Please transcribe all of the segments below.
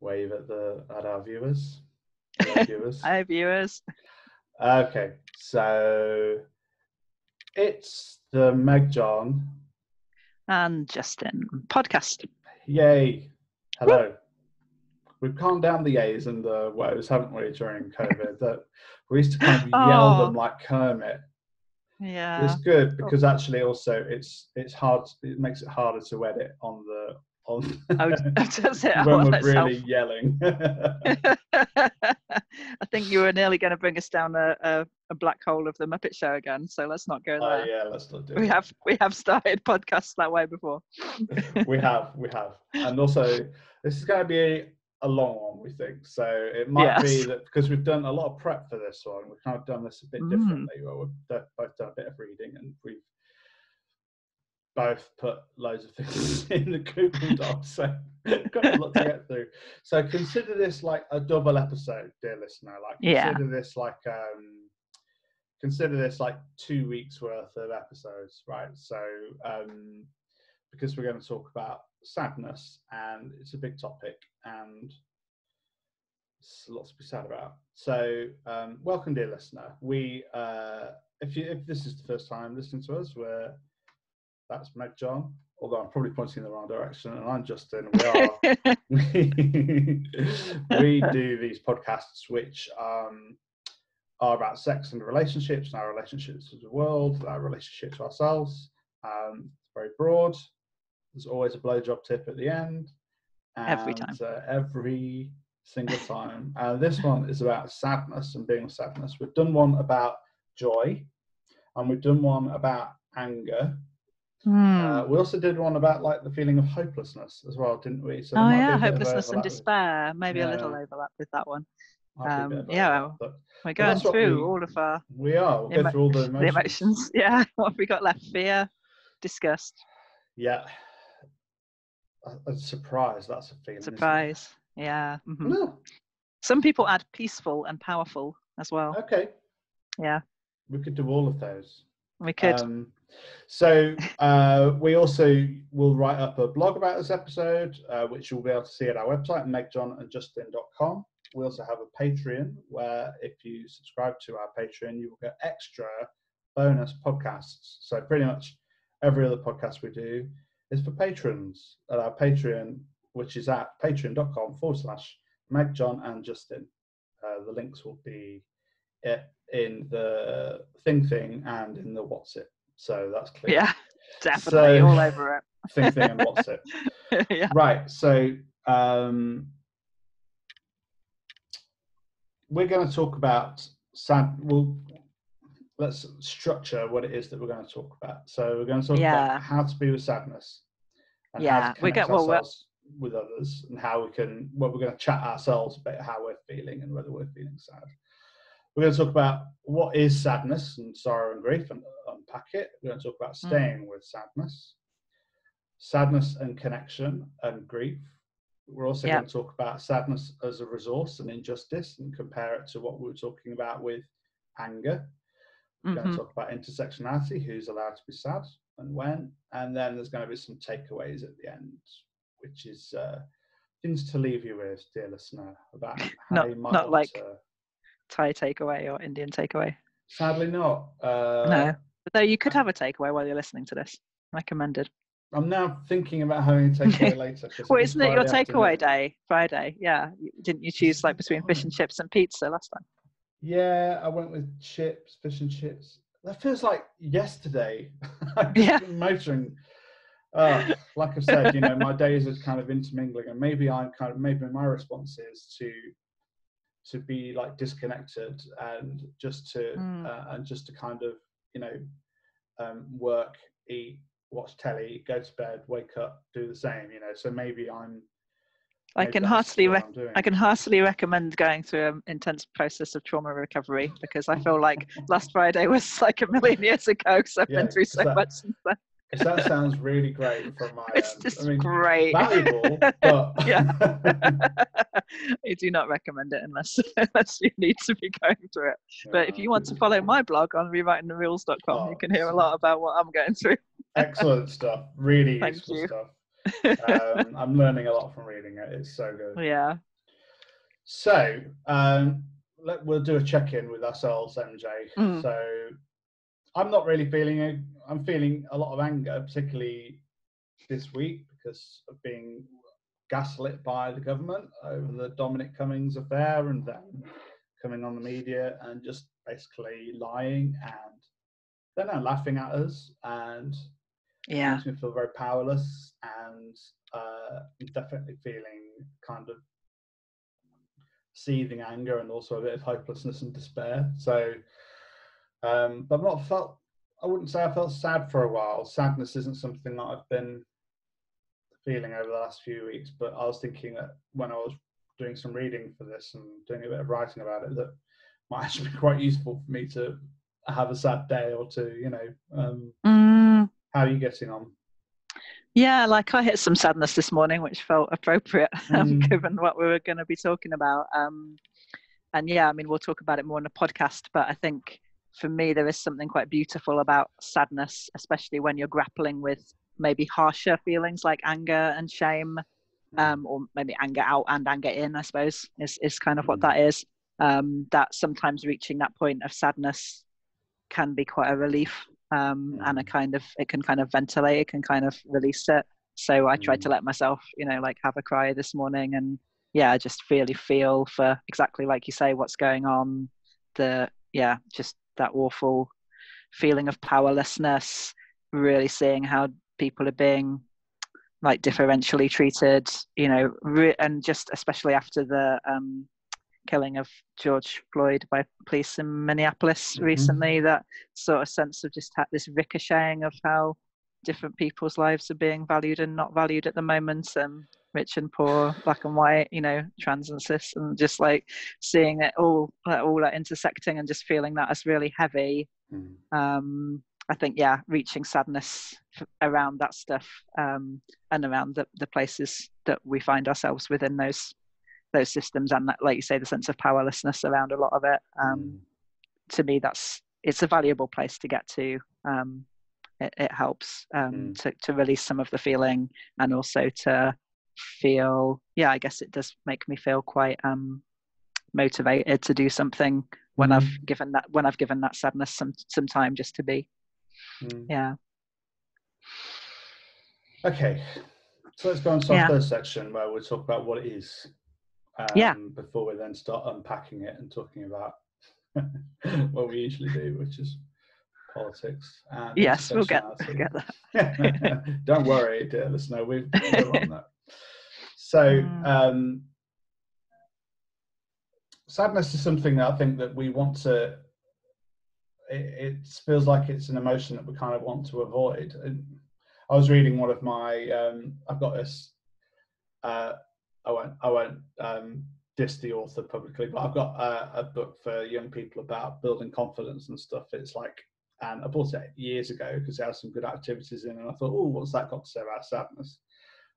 wave at the at our viewers. Hello, viewers. Hi, viewers. Okay, so it's the Meg John. And Justin podcast. Yay! Hello. We've calmed down the yays and the woes, haven't we, during COVID? that we used to kind of yell Oh. them like Kermit. Yeah. It's good because actually also it's it's hard. It makes it harder to edit on the on Oh, does it? Oh, when we're really yelling. I think you were nearly going to bring us down a, a, a black hole of the Muppet Show again. So let's not go oh there. yeah, let's not do We it. have we have started podcasts that way before. we have, we have, and also this is going to be a, a long one, we think. So it might be that because we've done a lot of prep for this one, we've kind of done this a bit Mm. differently. Where we've both done a bit of reading and we've both put loads of things in the Google Doc. So got a lot to get through. So consider this like a double episode, dear listener. Like Yeah. consider this like um consider this like two weeks worth of episodes, right? So um because we're going to talk about sadness and it's a big topic and it's lots to be sad about. So um welcome dear listener. We uh if you if this is the first time listening to us, we're that's Meg John. Although I'm probably pointing in the wrong direction, and I'm Justin. We are we do these podcasts which um, are about sex and relationships and our relationships with the world, our relationship to ourselves. Um, it's very broad. There's always a blowjob tip at the end. Every time. Uh, every single time. Uh, this one is about sadness and being with sadness. We've done one about joy, and we've done one about anger. Hmm. Uh, we also did one about like the feeling of hopelessness as well, didn't we? So oh might be a yeah, hopelessness and despair. Maybe a little overlap with that one. might be a Um, yeah, but We're going through we- all of our we are. We'll go Emo- through all the emotions. the emotions. Yeah. What have we got left? Fear, disgust, Yeah. A, a surprise. That's a feeling. surprise. Yeah. mhm. No. Some people add peaceful and powerful as well. Okay. Yeah. We could do all of those. We could. Um, so uh, we also will write up a blog about this episode, uh, which you'll be able to see at our website, megjohnandjustin.com. We also have a Patreon where if you subscribe to our Patreon, you will get extra bonus podcasts. So pretty much every other podcast we do is for patrons at our Patreon, which is at patreon.com forward slash megjohn and Justin. Uh, the links will be in the thing thing and in the what's it. So that's clear. yeah. Definitely So- all over Thing thing and what's it. it. yeah. Right. So um, we're going to talk about sad. Well, let's structure what it is that we're going to talk about. So we're going to talk Yeah. about how to be with sadness. And Yeah, How we get- well, with others and how we can. What we're going to chat ourselves about how we're feeling and whether we're feeling sad. We're going to talk about what is sadness and sorrow and grief and unpack it. We're going to talk about Mm. staying with sadness, sadness and connection and grief. We're also Yeah. going to talk about sadness as a resource and injustice and compare it to what we were talking about with anger. We're going Mhm. to talk about intersectionality, who's allowed to be sad and when. And then there's going to be some takeaways at the end, which is uh, things to leave you with, dear listener, about how Not- you might not like- to. Thai takeaway or Indian takeaway. Sadly, not. Uh, no. Though you could have a takeaway while you're listening to this. Recommended. I'm now thinking about having a takeaway later. Well, isn't it your takeaway afternoon. day? Friday. Yeah. Didn't you choose like between fish and chips and pizza last time? Yeah, I went with chips, fish and chips. That feels like yesterday. I've Yeah. been motoring. Uh, like I said, you know, my days are kind of intermingling, and maybe I'm kind of maybe my response is to to be like disconnected and just to Mm. uh, and just to kind of you know um, work, eat, watch telly, go to bed, wake up, do the same. You know, so maybe I'm. I can heartily rec-. I can heartily recommend going through an intense process of trauma recovery because I feel like last Friday was like a million years ago. So I've Yeah, been through so that- much since then. 'Cause that sounds really great from my It's end. just I mean, great. valuable, but Yeah. I do not recommend it unless unless you need to be going through it. But if you want to follow my blog on rewritingtherules.com, Oh, you can hear a lot about what I'm going through. excellent stuff, really Thank useful you. stuff. Um, I'm learning a lot from reading it. It's so good. Yeah, So um, let, we'll do a check-in with ourselves, MJ. Mm. So I'm not really feeling it. I'm feeling a lot of anger, particularly this week because of being gaslit by the government over the Dominic Cummings affair and then coming on the media and just basically lying and they're now laughing at us and Yeah. makes me feel very powerless and uh, I'm definitely feeling kind of seething anger and also a bit of hopelessness and despair. So, um, but I've not felt, I wouldn't say I felt sad for a while. Sadness isn't something that I've been feeling over the last few weeks, but I was thinking that when I was doing some reading for this and doing a bit of writing about it, that might actually be quite useful for me to have a sad day or two, you know. Um, Mm, how are you getting on? yeah, like I hit some sadness this morning, which felt appropriate um, Mm. given what we were going to be talking about. Um, and yeah, I mean, we'll talk about it more in the podcast, but I think for me, there is something quite beautiful about sadness, especially when you're grappling with maybe harsher feelings like anger and shame, um, or maybe anger out and anger in, I suppose, is, is kind of what Mm. that is. Um, that sometimes reaching that point of sadness can be quite a relief um, and a Mm. kind of, it can kind of ventilate, it can kind of release it. So I tried to Mm. let myself, you know, like have a cry this morning and yeah, just really feel for exactly like you say, what's going on. The, yeah, just that awful feeling of powerlessness, really seeing how people are being like differentially treated, you know, re- and just especially after the um, killing of George Floyd by police in Minneapolis Mhm. recently, that sort of sense of just ha- this ricocheting of how different people's lives are being valued and not valued at the moment, um, rich and poor, black and white, you know, trans and cis, and just like seeing it all, all intersecting and just feeling that as really heavy Mm. um, I think yeah, reaching sadness around that stuff um, and around the, the places that we find ourselves within those those systems and that, like you say, the sense of powerlessness around a lot of it. Um, Mm. To me, that's it's a valuable place to get to. Um, it, it helps um, Mm. to to release some of the feeling and also to feel. Yeah, I guess it does make me feel quite um, motivated to do something when Mhm. I've given that when I've given that sadness some some time just to be. Mm. Yeah. Okay, so let's go on to Yeah. our first section where we'll talk about what it is. Um, Yeah. Before we then start unpacking it and talking about what we usually do, which is politics. And Yes, we'll get intersectionality. get that. Don't worry, dear listener, we've we're on that. So, Mm. um, sadness is something that I think that we want to. It, it feels like it's an emotion that we kind of want to avoid. And I was reading one of my. Um, I've got this. Uh, I won't. I won't um, diss the author publicly, but I've got a, a book for young people about building confidence and stuff. It's like, and I bought it years ago because it has some good activities in, it, and I thought, oh, what's that got to say about sadness?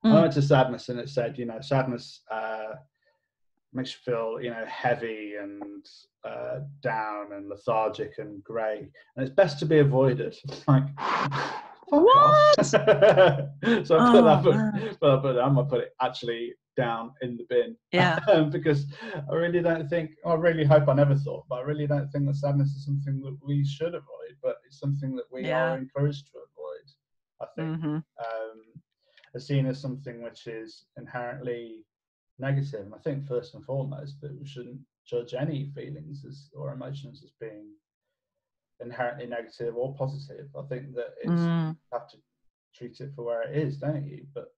I Mm. went to sadness, and it said, you know, sadness uh, makes you feel, you know, heavy and uh, down and lethargic and grey, and it's best to be avoided. Like, fuck off. so I put Oh, that book, man. well, but I'm gonna put it actually down in the bin. Yeah. Um, because I really don't think. I really hope I never thought, but I really don't think that sadness is something that we should avoid, but it's something that we Yeah. are encouraged to avoid. I think hmm um, are seen as something which is inherently negative. And I think first and foremost that we shouldn't judge any feelings as, or emotions as being inherently negative or positive. I think that it's Mm. you have to treat it for where it is, don't you? But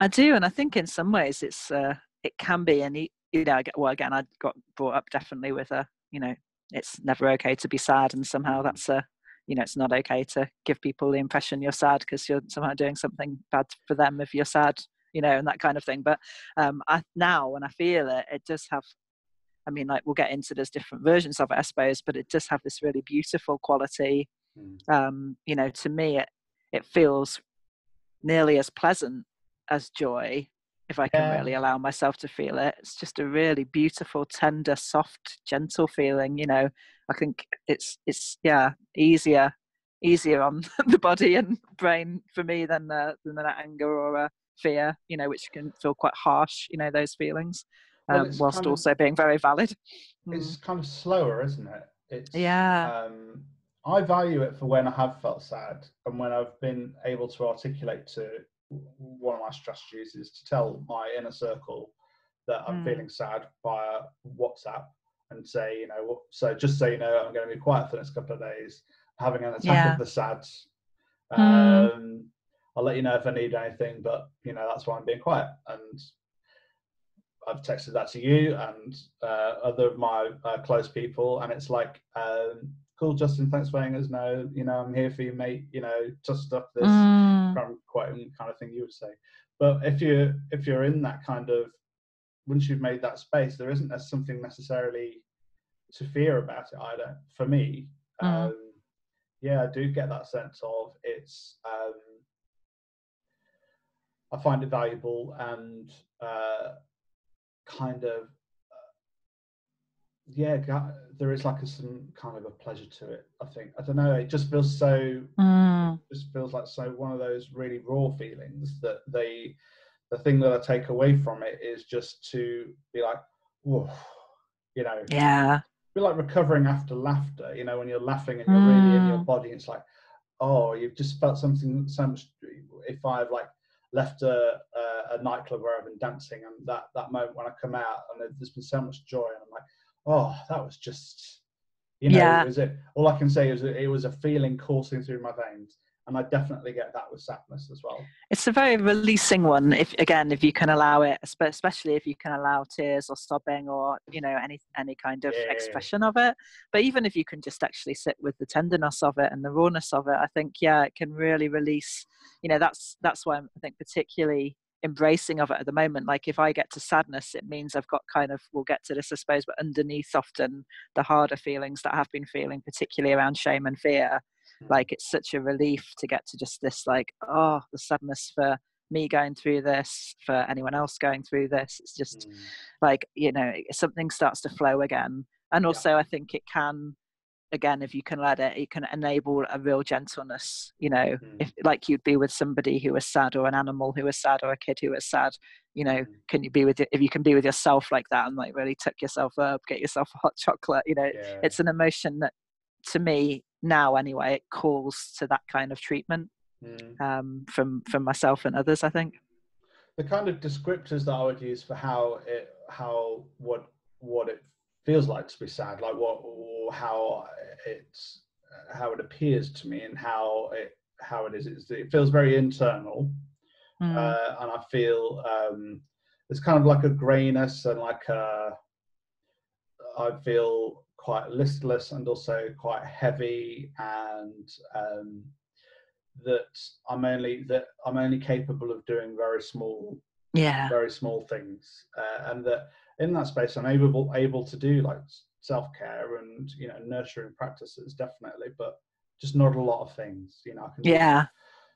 I do, and I think in some ways it's uh, it can be, and you know, I get- well, again, I got brought up definitely with a, you know, it's never okay to be sad, and somehow that's a, you know, it's not okay to give people the impression you're sad because you're somehow doing something bad for them if you're sad, you know, and that kind of thing. But um, I, now when I feel it, it does have. I mean, like we'll get into there's different versions of it, I suppose, but it does have this really beautiful quality mm, um, you know, to me, it, it feels nearly as pleasant as joy if I can Yeah. really allow myself to feel it. It's just a really beautiful, tender, soft, gentle feeling. You know, I think it's it's yeah easier easier on the body and brain for me than uh, than an anger or a fear. You know, which can feel quite harsh. You know, those feelings. Um, it's whilst kind of- also being very valid. Mm. it's kind of slower, isn't it? It's Yeah. Um, I value it for when I have felt sad and when I've been able to articulate to one of my strategies is to tell my inner circle that I'm Mm. feeling sad via WhatsApp and say, you know, so just so you know, I'm going to be quiet for the next couple of days, having an attack Yeah. of the sads. Mm. Um, I'll let you know if I need anything, but you know that's why I'm being quiet. And I've texted that to you and uh, other of my uh, close people, and it's like, um, cool, Justin, thanks for letting us know. You know, I'm here for you, mate. You know, just stuff this Mm. Of quoting kind of thing you would say. But if you if you're in that kind of once you've made that space, there isn't as something necessarily to fear about it either. For me, Mm. um, yeah, I do get that sense of it's. Um, I find it valuable and uh, kind of yeah, there is like a, some kind of a pleasure to it. I think I don't know. It just feels so Mm. just feels like so one of those really raw feelings that they the thing that I take away from it is just to be like, whoa, you know, Yeah. be like recovering after laughter, you know, when you're laughing and you're really in your Mm. body, it's like, oh, you've just felt something so much. If I've like left a, a, a nightclub where I've been dancing and that, that moment when I come out and there's been so much joy and I'm like, oh, that was just, you know, Yeah. it was. All I can say is that it was a feeling coursing through my veins. And I definitely get that with sadness as well. It's a very releasing one. If again, if you can allow it, especially if you can allow tears or sobbing or you know any any kind of Yeah. expression of it. But even if you can just actually sit with the tenderness of it and the rawness of it, I think yeah, it can really release. You know, that's that's why I think particularly embracing of it at the moment. Like if I get to sadness, it means I've got kind of we'll get to this, I suppose, but underneath often the harder feelings that I've been feeling, particularly around shame and fear like it's such a relief to get to just this like oh the sadness for me going through this for anyone else going through this it's just Mm. like you know something starts to flow again and also i think it can again if you can let it it can enable a real gentleness you know Mm. if like you'd be with somebody who is sad or an animal who is sad or a kid who is sad you know Mm. can you be with if you can be with yourself like that and like really tuck yourself up get yourself a hot chocolate you know Yeah. it's an emotion that to me now anyway it calls to that kind of treatment Mm. um, from from myself and others i think the kind of descriptors that I would use for how it how what what it feels like to be sad, like what or how it's how it appears to me and how it how it is. It's, it feels very internal, Mm, uh, and I feel um, it's kind of like a grayness and like a. I feel quite listless and also quite heavy and um, that I'm only that I'm only capable of doing very small yeah very small things uh, and that in that space i'm able able to do like self-care and you know nurturing practices definitely but just not a lot of things you know i can yeah.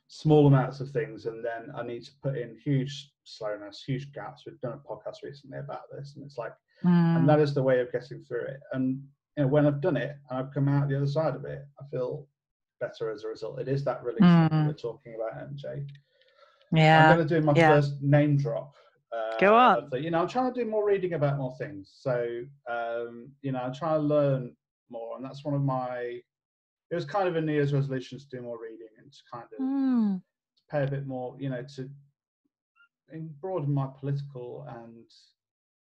small amounts of things and then i need to put in huge slowness huge gaps. We've done a podcast recently about this and it's like Mm, and that is the way of getting through it. And you know when i've done it and i've come out the other side of it i feel better as a result. It is that release that Mm. we're talking about mj yeah I'm going to do my yeah. first name drop. Uh, Go on. of the- you know, I'm trying to do more reading about more things. So, um, you know, I'm trying to learn more, and that's one of my. It was kind of a New Year's resolution to do more reading and to kind of Mm, pay a bit more, you know, to broaden my political and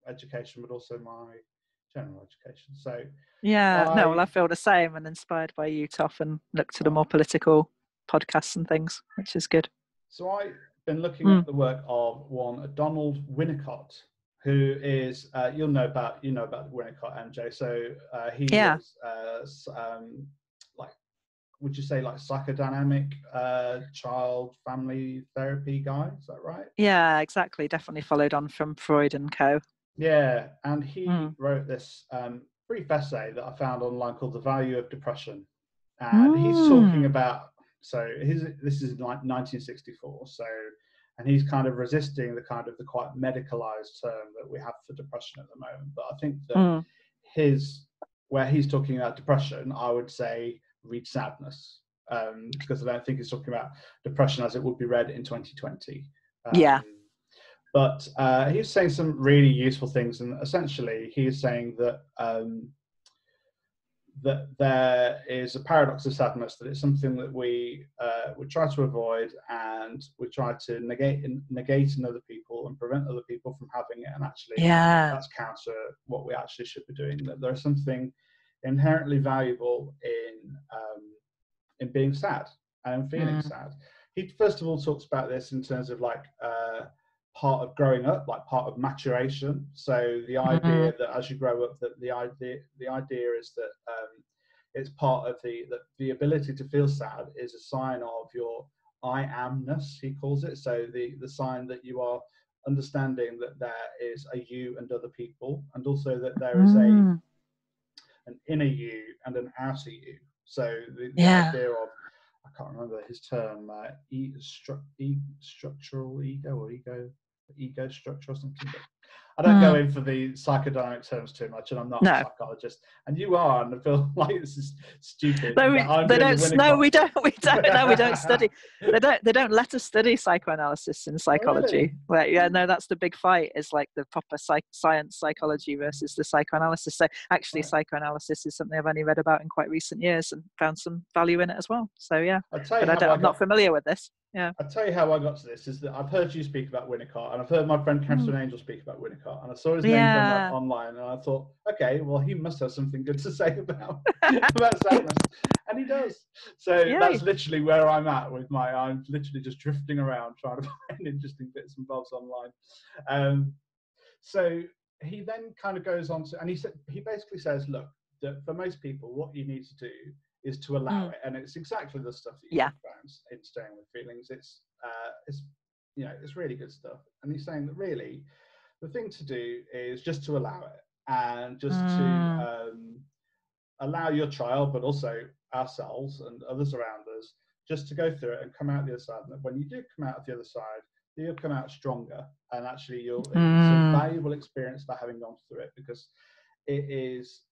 education, but also my general education. So, yeah no well I- i feel the same and inspired by you to often look to the more political podcasts and things which is good So I've been looking Mm. at the work of one Donald Winnicott, who is uh, you'll know about you know about Winnicott MJ. So uh, he Yeah. was uh, um, like would you say like psychodynamic uh, child family therapy guy? Is that right? yeah exactly definitely followed on from freud and co Yeah, and he Mm. wrote this um, brief essay that I found online called "The Value of Depression," and he's talking Mm. about so his this is like 1964. So, and he's kind of resisting the kind of the quite medicalized term that we have for depression at the moment. But I think that Mm, his where he's talking about depression, I would say read sadness um, because I don't think he's talking about depression as it would be read in 2020. Um, Yeah. But uh, he's saying some really useful things, and essentially, he's saying that um, that there is a paradox of sadness that it's something that we uh, we try to avoid and we try to negate in, negate in other people and prevent other people from having it and actually Yeah. that's counter what we actually should be doing that there's something inherently valuable in um, in being sad and feeling Mm. sad he first of all talks about this in terms of like uh, part of growing up like part of maturation so the idea that as you grow up that the idea the idea is that um, it's part of the, the the ability to feel sad is a sign of your i amness he calls it so the the sign that you are understanding that there is a you and other people and also that there is a Mm. an inner you and an outer you. So the, the Yeah. idea of I can't remember his term, uh, e, stru, e, structural ego or ego ego structure or something. I don't go in for the psychodynamic terms too much, and I'm not Hmm. No. a psychologist, and you are, and I feel like this is stupid. No, we, they don't. the No, we don't. We don't. No, we don't study. They don't. They don't let us study psychoanalysis in psychology. really? Like, yeah, no, that's the big fight. Is like the proper psych- science psychology versus the psychoanalysis. So actually, Right. psychoanalysis is something I've only read about in quite recent years and found some value in it as well. So yeah, I'll tell you but I don't, I I'm not familiar with this. Yeah. I'll tell you how I got to this is that I've heard you speak about Winnicott and I've heard my friend Katherine Angel speak about Winnicott and I saw his name come. Yeah. up online and I thought, okay, well he must have something good to say about about sadness. And he does. So Yay. that's literally where I'm at with my I'm literally just drifting around trying to find interesting bits and bobs online. Um, so he then kind of goes on to and he said he basically says, look, that for most people what you need to do is to allow Mm. it. And it's exactly the stuff that you Yeah. found in staying with feelings. It's uh, it's you know it's really good stuff. And he's saying that really the thing to do is just to allow it and just Mm. to um, allow your child, but also ourselves and others around us, just to go through it and come out the other side. And that when you do come out the other side, you'll come out stronger. And actually, you'll it's a Mm. valuable experience by having gone through it because it is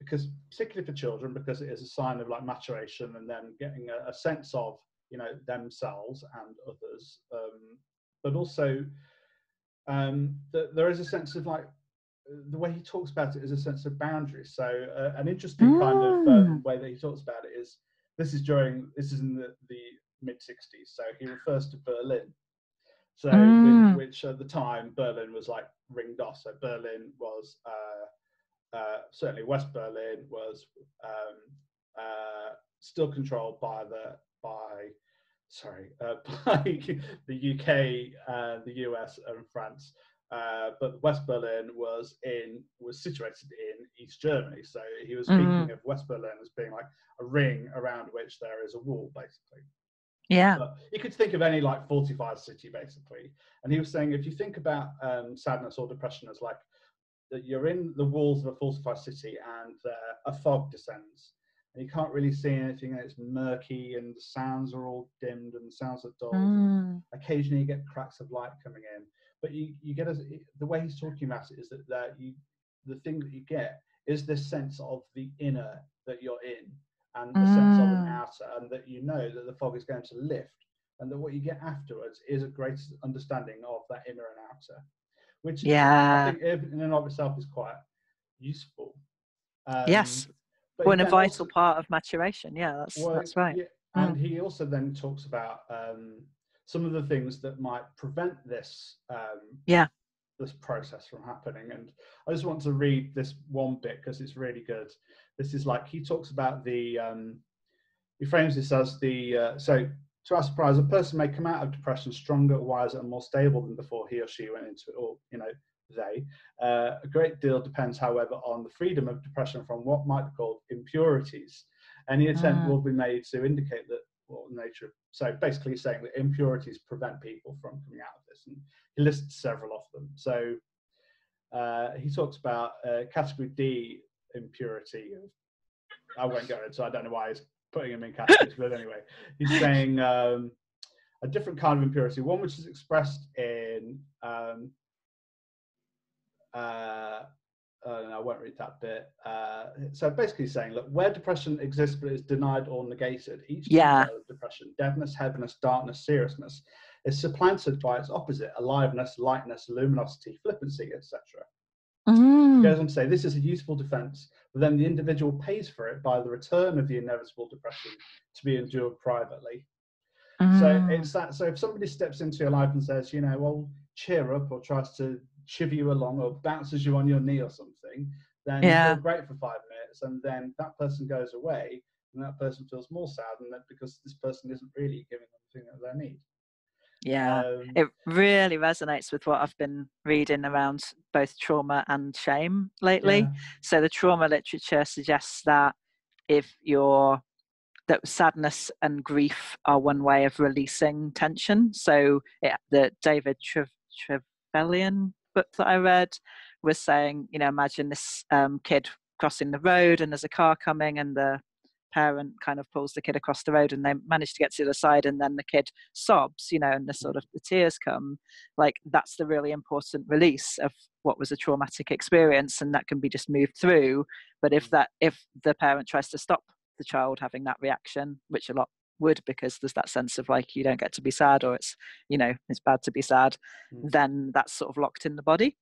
because particularly for children because it is a sign of like maturation and then getting a, a sense of you know themselves and others um, but also um, that there is a sense of like the way he talks about it is a sense of boundaries so uh, an interesting kind of um, Mm. way that he talks about it is this is during this is in the, the mid 60s so he refers to berlin so Mm. which, which at the time berlin was like ringed off so berlin was uh, uh, certainly West Berlin was um, uh, still controlled by the by sorry uh, by the UK, uh, the US, and France. Uh, but West Berlin was in was situated in East Germany, so he was speaking Mhm. of West Berlin as being like a ring around which there is a wall, basically. Yeah. But you could think of any like fortified city basically. And he was saying if you think about um, sadness or depression as like that you're in the walls of a fortified city and uh, a fog descends and you can't really see anything and it's murky and the sounds are all dimmed and the sounds are dull. Mm. Occasionally you get cracks of light coming in, but you, you get a, the way he's talking about it is that, that you the thing that you get is this sense of the inner that you're in and the sense of an Mm. outer and that you know that the fog is going to lift and that what you get afterwards is a great understanding of that inner and outer which yeah, I think in and of itself is quite useful um, Yes. But Well, and a vital also- part of maturation. Yeah, that's well, that's right. yeah, and he also then talks about um, some of the things that might prevent this um, Yeah. this process from happening. And I just want to read this one bit because it's really good. This is like he talks about the um, he frames this as the uh, so to our surprise, a person may come out of depression stronger, wiser, and more stable than before he or she went into it, or you know they. Uh, a great deal depends, however, on the freedom of depression from what might be called impurities. Any attempt Mm. will be made to indicate that well, nature of so basically saying that impurities prevent people from coming out of this, and he lists several of them. So uh, he talks about uh, category D impurity. I won't go into. So I don't know why he's putting him in categories, but anyway, he's saying um, a different kind of impurity, one which is expressed in. Um, uh, uh, I won't read that bit. Uh, so basically, saying, look, where depression exists but is denied or negated, each Yeah. depression, deadness, heaviness, darkness, seriousness, is supplanted by its opposite aliveness, lightness, luminosity, flippancy, etc. Mm. Goes on to say this is a useful defense, but then the individual pays for it by the return of the inevitable depression to be endured privately. So Mm. it's that. So if somebody steps into your life and says, you know, well, cheer up, or tries to chiv you along, or bounces you on your knee or something, then Yeah. you feel great for five minutes, and then that person goes away, and that person feels more sad, and that because this person isn't really giving them the thing that they need. yeah. Um, it really resonates with what I've been reading around both trauma and shame lately. yeah. So the trauma literature suggests that if you're that sadness and grief are one way of releasing tension. So it, the David Trev, Treleaven book that I read was saying, you know, imagine this um, kid crossing the road and there's a car coming and the parent kind of pulls the kid across the road and they manage to get to the side and then the kid sobs you know and the sort of the tears come. Like that's the really important release of what was a traumatic experience and that can be just moved through. But if that if the parent tries to stop the child having that reaction which a lot would because there's that sense of like you don't get to be sad or it's you know it's bad to be sad Mm. then that's sort of locked in the body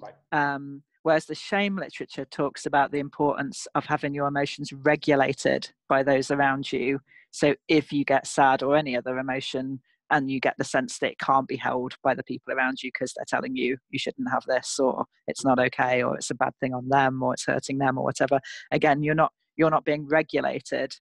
Right. um, whereas the shame literature talks about the importance of having your emotions regulated by those around you. So if you get sad or any other emotion and you get the sense that it can't be held by the people around you because they're telling you you shouldn't have this or it's not okay or it's a bad thing on them or it's hurting them or whatever again you're not you're not being regulated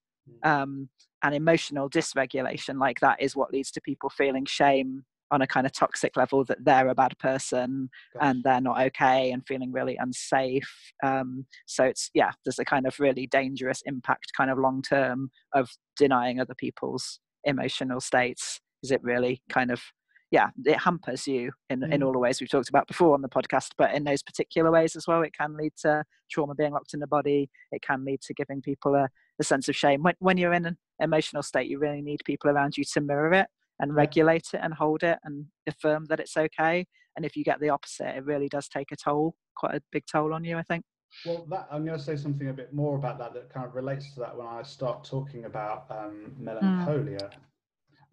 Mm. um, and emotional dysregulation like that is what leads to people feeling shame on a kind of toxic level that they're a bad person and they're not okay and feeling really unsafe. Um, so it's yeah, there's a kind of really dangerous impact, kind of long term, of denying other people's emotional states. Is it really kind of yeah, it hampers you in in Mm. all the ways we've talked about before on the podcast, but in those particular ways as well, it can lead to trauma being locked in the body. It can lead to giving people a, a sense of shame. When when you're in an emotional state, you really need people around you to mirror it and regulate it and hold it and affirm that it's okay. And if you get the opposite, it really does take a toll, quite a big toll on you, I think. Well, that I'm going to say something a bit more about that that kind of relates to that when I start talking about um, melancholia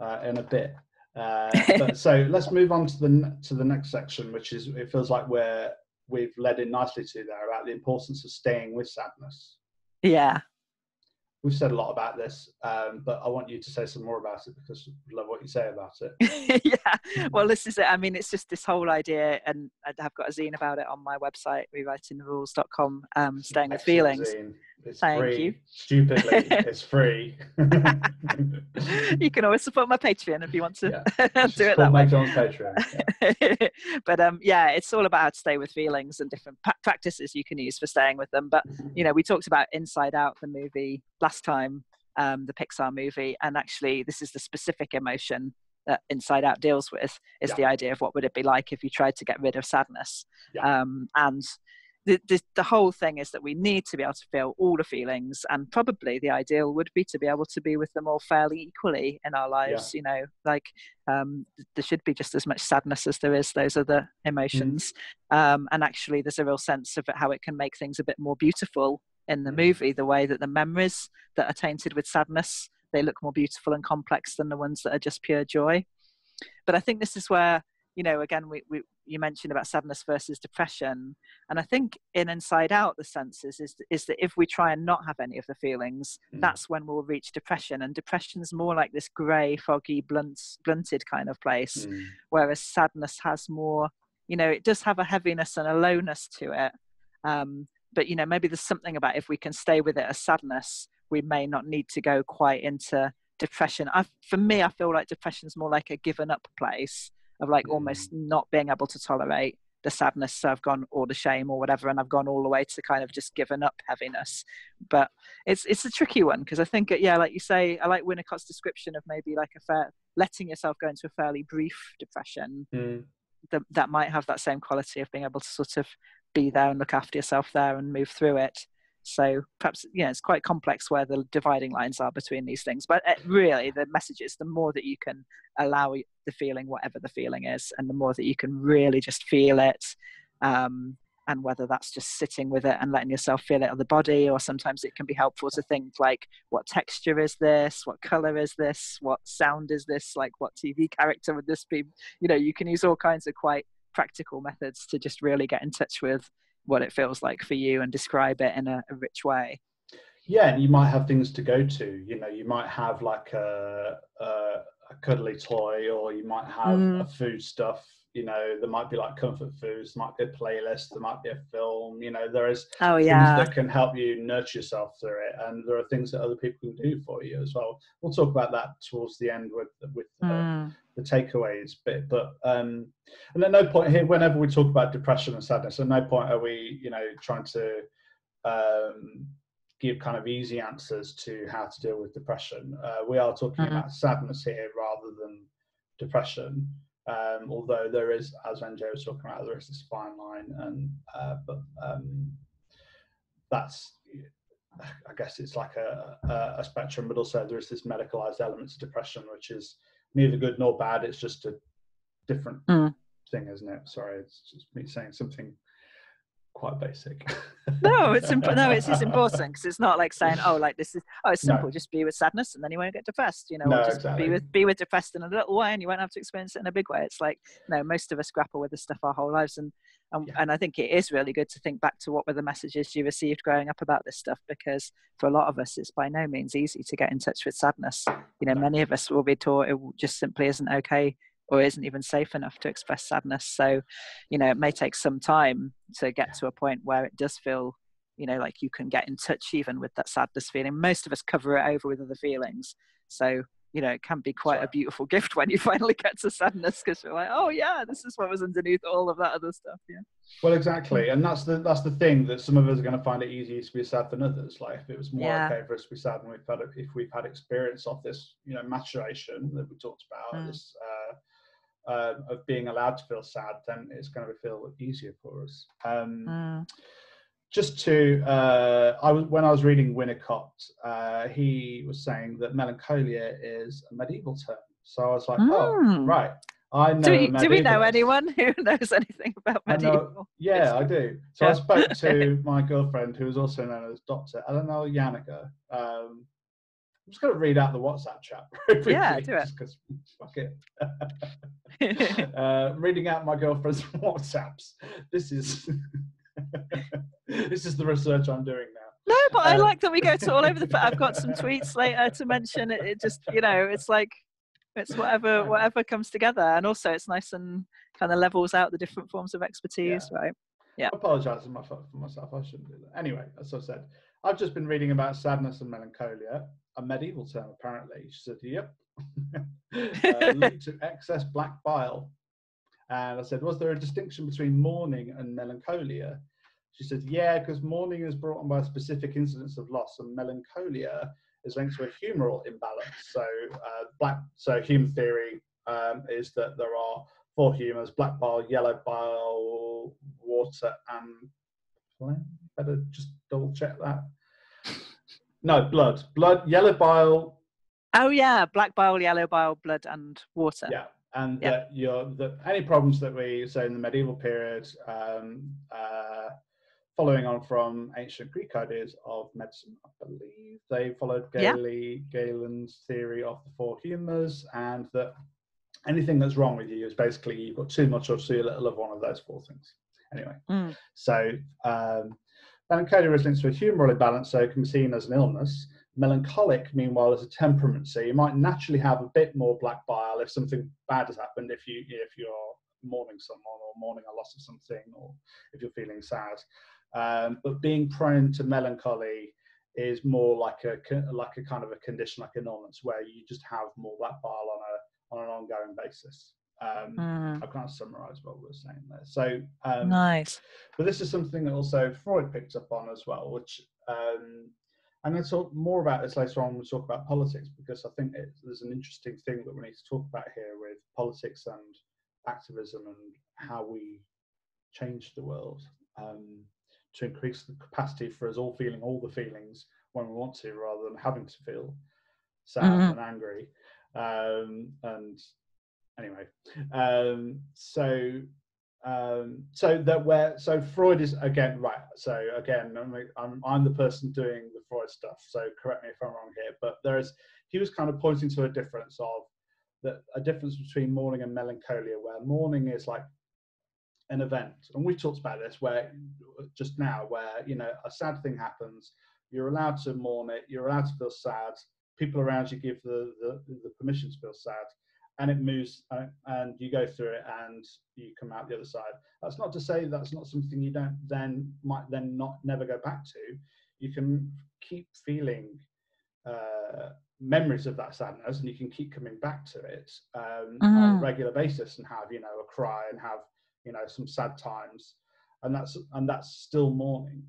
uh, in a bit. Uh, but, so let's move on to the to the next section, which is it feels like we're we've led in nicely to there about the importance of staying with sadness. Yeah. We've said a lot about this, um, but I want you to say some more about it because I love what you say about it. yeah. Well, this is it. I mean, it's just this whole idea, and I've got a zine about it on my website, rewritingtherules.com, um, staying with feelings. zine. It's Thank free. you. Stupidly, it's free. you can always support my Patreon if you want to Yeah. do it that way. Patreon. Yeah. but um, yeah, it's all about how to stay with feelings and different pa- practices you can use for staying with them. But you know, we talked about Inside Out, the movie last time, um, the Pixar movie, and actually, this is the specific emotion that Inside Out deals with. Is Yeah. the idea of what would it be like if you tried to get rid of sadness, um, and the, the the whole thing is that we need to be able to feel all the feelings, and probably the ideal would be to be able to be with them all fairly equally in our lives. You know, like um, there should be just as much sadness as there is those other emotions. Um, and actually, there's a real sense of how it can make things a bit more beautiful in the Mm. movie. The way that the memories that are tainted with sadness they look more beautiful and complex than the ones that are just pure joy. But I think this is where you know again we, we you mentioned about sadness versus depression and i think in inside out the senses is is that if we try and not have any of the feelings Mm. that's when we'll reach depression and depression's more like this grey foggy blunt blunted kind of place Mm. whereas sadness has more you know it does have a heaviness and a lowness to it um, but you know maybe there's something about if we can stay with it as sadness we may not need to go quite into depression I, for me i feel like depression's more like a given up place of like almost not being able to tolerate the sadness so i've gone or the shame or whatever and i've gone all the way to kind of just given up heaviness. But it's it's a tricky one because i think uh, yeah like you say i like winnicott's description of maybe like a fair letting yourself go into a fairly brief depression. Mm. that that might have that same quality of being able to sort of be there and look after yourself there and move through it. So perhaps yeah it's quite complex where the dividing lines are between these things. But uh, really the message is the more that you can allow the feeling whatever the feeling is and the more that you can really just feel it um, and whether that's just sitting with it and letting yourself feel it on the body or sometimes it can be helpful to think like what texture is this? What color is this? What sound is this? Like what tv character would this be? You know you can use all kinds of quite practical methods to just really get in touch with what it feels like for you and describe it in a, a rich way. Yeah and you might have things to go to. You know you might have like a, a, a cuddly toy or you might have mm. a food stuff you know there might be like comfort foods there might be a playlist there might be a film you know there is oh yeah things that can help you nurture yourself through it and there are things that other people can do for you as well we'll talk about that towards the end with with mm. the takeaways bit but um and at no point here whenever we talk about depression and sadness at no point are we you know trying to um give kind of easy answers to how to deal with depression uh, we are talking mm. about sadness here rather than depression um, although there is, as MJ was talking about, there is this fine line, and uh, but um, that's, I guess, it's like a, a, a, spectrum. But also, there is this medicalized element to depression, which is neither good nor bad. It's just a different mm. thing, isn't it? Sorry, it's just me saying something quite basic. no, it's imp- no, it's, it's important because it's not like saying, oh, like this is oh, it's simple, no. just be with sadness and then you won't get depressed, you know, no, or just exactly. be with be with depressed in a little way and you won't have to experience it in a big way. It's like no, most of us grapple with this stuff our whole lives, and and, yeah. and I think it is really good to think back to what were the messages you received growing up about this stuff because for a lot of us, it's by no means easy to get in touch with sadness. You know, many of us will be taught it just simply isn't okay or isn't even safe enough to express sadness. So, you know, it may take some time to get to a point where it does feel, you know, like you can get in touch even with that sadness feeling. Most of us cover it over with other feelings. So, you know, it can be quite Sorry. a beautiful gift when you finally get to sadness because you're like, oh yeah, this is what was underneath all of that other stuff. Yeah. Well, exactly, and that's the that's the thing that some of us are going to find it easier to be sad than others. Like if it was more yeah. okay for us to be sad, and we've had if we've had experience of this, you know, maturation that we talked about, mm. this uh, uh, of being allowed to feel sad, then it's going to feel easier for us. Um, mm. Just to, uh, I was when I was reading Winnicott, uh, he was saying that melancholia is a medieval term. So I was like, mm. oh, hmm. right. I know. Do we, do we know anyone who knows anything about medieval? Know, yeah, I do. So yeah. I spoke to my girlfriend, who is also known as Dr. Eleanor Janega. Um, I'm just going to read out the WhatsApp chat. yeah, do it. Because fuck it. uh, reading out my girlfriend's WhatsApps. This is this is the research I'm doing now. No, but um, I like that we go to all over the. I've got some tweets later to mention. It, it just you know, it's like it's whatever whatever comes together, and also it's nice and kind of levels out the different forms of expertise, yeah. right? Yeah. I apologise for myself. I shouldn't do that. Anyway, as I said, I've just been reading about sadness and melancholia, a medieval term apparently. She said, "Yep." uh, linked to excess black bile. And I said, Was there a distinction between mourning and melancholia? She said, Yeah, because mourning is brought on by a specific incidence of loss, and melancholia is linked to a humoral imbalance. So, uh, black, so human theory um, is that there are four humors: black bile, yellow bile, water, and better just double check that. No, blood, blood, yellow bile, Oh yeah, black bile, yellow bile, blood, and water. Yeah, and yeah. that your the any problems that we say in the medieval period, um, uh, following on from ancient Greek ideas of medicine, I believe they followed Galey, yeah. Galen's theory of the four humours, and that anything that's wrong with you is basically you've got too much or too little of one of those four things. Anyway, mm. so um, melancholia is linked to a humoral imbalance, so it can be seen as an illness. Melancholic, meanwhile, is a temperament. So you might naturally have a bit more black bile if something bad has happened. If you if you're mourning someone or mourning a loss of something, or if you're feeling sad. Um, but being prone to melancholy is more like a like a kind of a condition, like an illness, where you just have more black bile on a on an ongoing basis. Um, mm. I can't summarize what we are saying there. So um, nice. But this is something that also Freud picked up on as well, which um, I'm going to talk more about this later on when we talk about politics, because I think it, there's an interesting thing that we need to talk about here with politics and activism and how we change the world um, to increase the capacity for us all feeling all the feelings when we want to, rather than having to feel sad mm-hmm. and angry. Um, and anyway, um, so um, so that where so Freud is again right. So again, I'm, I'm I'm the person doing the Freud stuff. So correct me if I'm wrong here, but there is he was kind of pointing to a difference of that a difference between mourning and melancholia, where mourning is like an event, and we talked about this where just now, where you know a sad thing happens, you're allowed to mourn it, you're allowed to feel sad. People around you give the the, the permission to feel sad and it moves uh, and you go through it and you come out the other side. That's not to say that's not something you don't then might then not never go back to. You can keep feeling uh, memories of that sadness and you can keep coming back to it um, on a mm-hmm. regular basis and have you know a cry and have you know some sad times. And that's and that's still mourning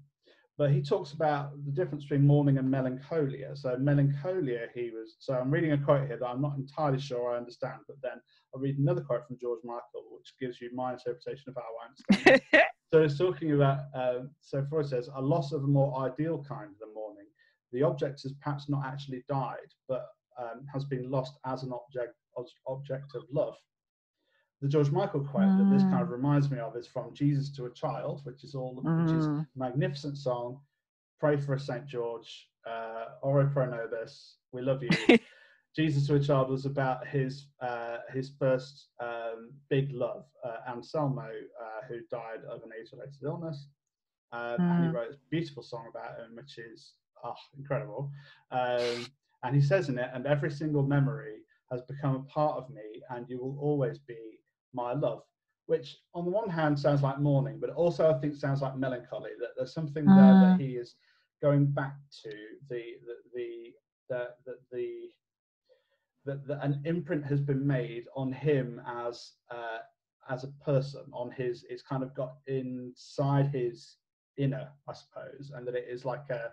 but he talks about the difference between mourning and melancholia. So melancholia, he was. So I'm reading a quote here that I'm not entirely sure I understand, but then I'll read another quote from George Michael, which gives you my interpretation of how I understand. it. so he's talking about. Um, so Freud says a loss of a more ideal kind than mourning. The object has perhaps not actually died, but um, has been lost as an object object of love the George Michael quote mm. that this kind of mm. reminds me of is from Jesus to a Child, which is all mm. which is mm. magnificent song. Pray for a Saint George. Uh, Ora pro nobis. We love you. Jesus to a Child was about his uh, his first um, big love, uh, Anselmo, uh, who died of an age-related illness, um, mm. and he mm. wrote a beautiful song about him, which is oh, incredible. Um, and he says in it, and every single memory has become a part of me, and you will always be my love, which on the one hand sounds like mourning, but also I think sounds like melancholy. That there's something there that mm. he is going back to the the the the, the, the, the an imprint has been made on him as uh, as a person, on his it's kind of got inside his inner, I suppose, and that it is like a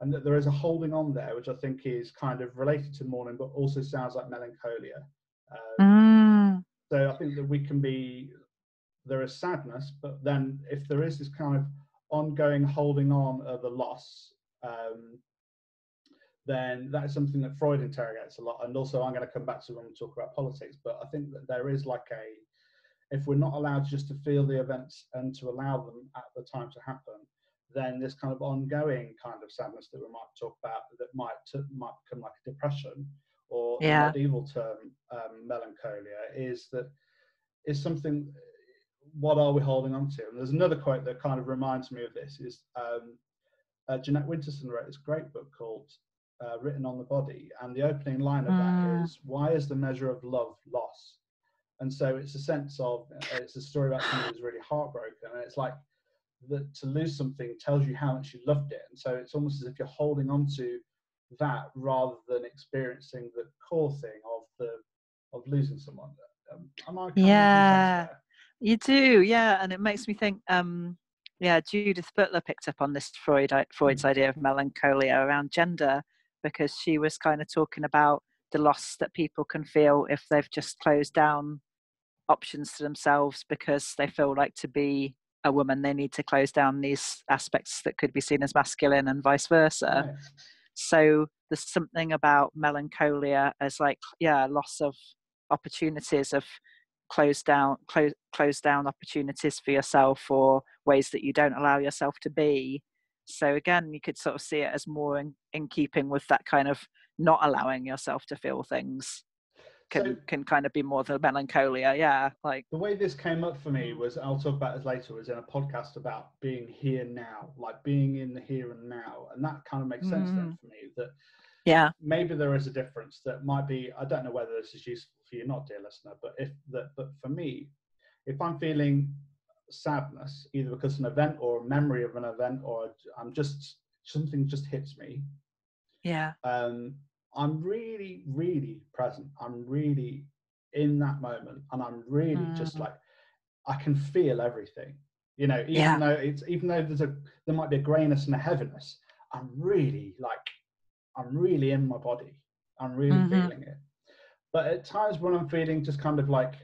and that there is a holding on there, which I think is kind of related to mourning, but also sounds like melancholia. Um, mm. So I think that we can be, there is sadness, but then if there is this kind of ongoing holding on of the loss, um, then that is something that Freud interrogates a lot. And also, I'm going to come back to when we talk about politics, but I think that there is like a, if we're not allowed just to feel the events and to allow them at the time to happen, then this kind of ongoing kind of sadness that we might talk about that might might become like a depression or yeah. medieval term um, melancholia is that is something what are we holding on to and there's another quote that kind of reminds me of this is um, uh, jeanette winterson wrote this great book called uh, written on the body and the opening line of mm. that is why is the measure of love loss and so it's a sense of it's a story about someone who's really heartbroken and it's like that to lose something tells you how much you loved it and so it's almost as if you're holding on to that rather than experiencing the core thing of the of losing someone. Um, yeah, you do. Yeah, and it makes me think. Um, yeah, Judith Butler picked up on this Freud Freud's mm. idea of melancholia around gender because she was kind of talking about the loss that people can feel if they've just closed down options to themselves because they feel like to be a woman they need to close down these aspects that could be seen as masculine and vice versa. So there's something about melancholia as like yeah, loss of opportunities of closed down close close down opportunities for yourself or ways that you don't allow yourself to be. So again, you could sort of see it as more in, in keeping with that kind of not allowing yourself to feel things can can kind of be more the melancholia yeah like the way this came up for me was i'll talk about this later was in a podcast about being here now like being in the here and now and that kind of makes sense mm. then for me that yeah maybe there is a difference that might be i don't know whether this is useful for you not dear listener but if that but for me if i'm feeling sadness either because an event or a memory of an event or i'm just something just hits me yeah um I'm really, really present. I'm really in that moment, and I'm really mm. just like I can feel everything. You know, even yeah. though it's even though there's a there might be a grayness and a heaviness, I'm really like I'm really in my body. I'm really mm-hmm. feeling it. But at times when I'm feeling just kind of like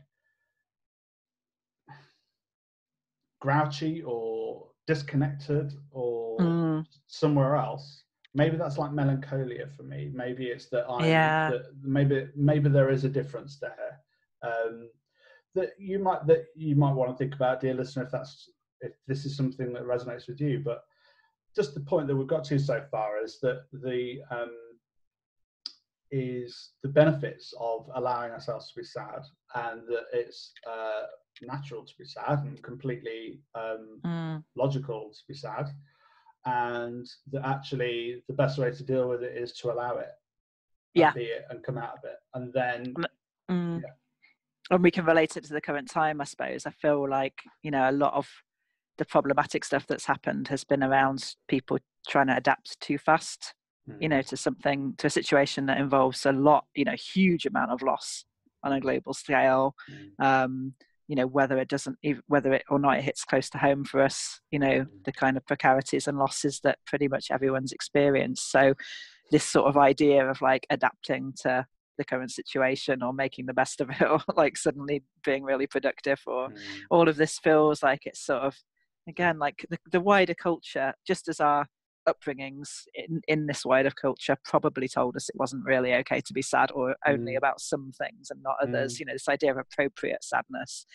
grouchy or disconnected or mm. somewhere else, maybe that's like melancholia for me. Maybe it's that I yeah. That maybe maybe there is a difference there. Um, that you might that you might want to think about, dear listener, if that's if this is something that resonates with you. But just the point that we've got to so far is that the um, is the benefits of allowing ourselves to be sad, and that it's uh, natural to be sad and completely um, mm. logical to be sad, and that actually the best way to deal with it is to allow it, yeah, be it, and come out of it, and then. Mm. Yeah. And we can relate it to the current time, I suppose. I feel like you know a lot of the problematic stuff that's happened has been around people trying to adapt too fast mm. you know to something to a situation that involves a lot you know huge amount of loss on a global scale mm. um, you know whether it doesn't whether it or not it hits close to home for us you know mm. the kind of precarities and losses that pretty much everyone's experienced so this sort of idea of like adapting to the current situation or making the best of it or like suddenly being really productive or mm. all of this feels like it's sort of again like the, the wider culture just as our upbringings in, in this wider culture probably told us it wasn't really okay to be sad or only mm. about some things and not others mm. you know this idea of appropriate sadness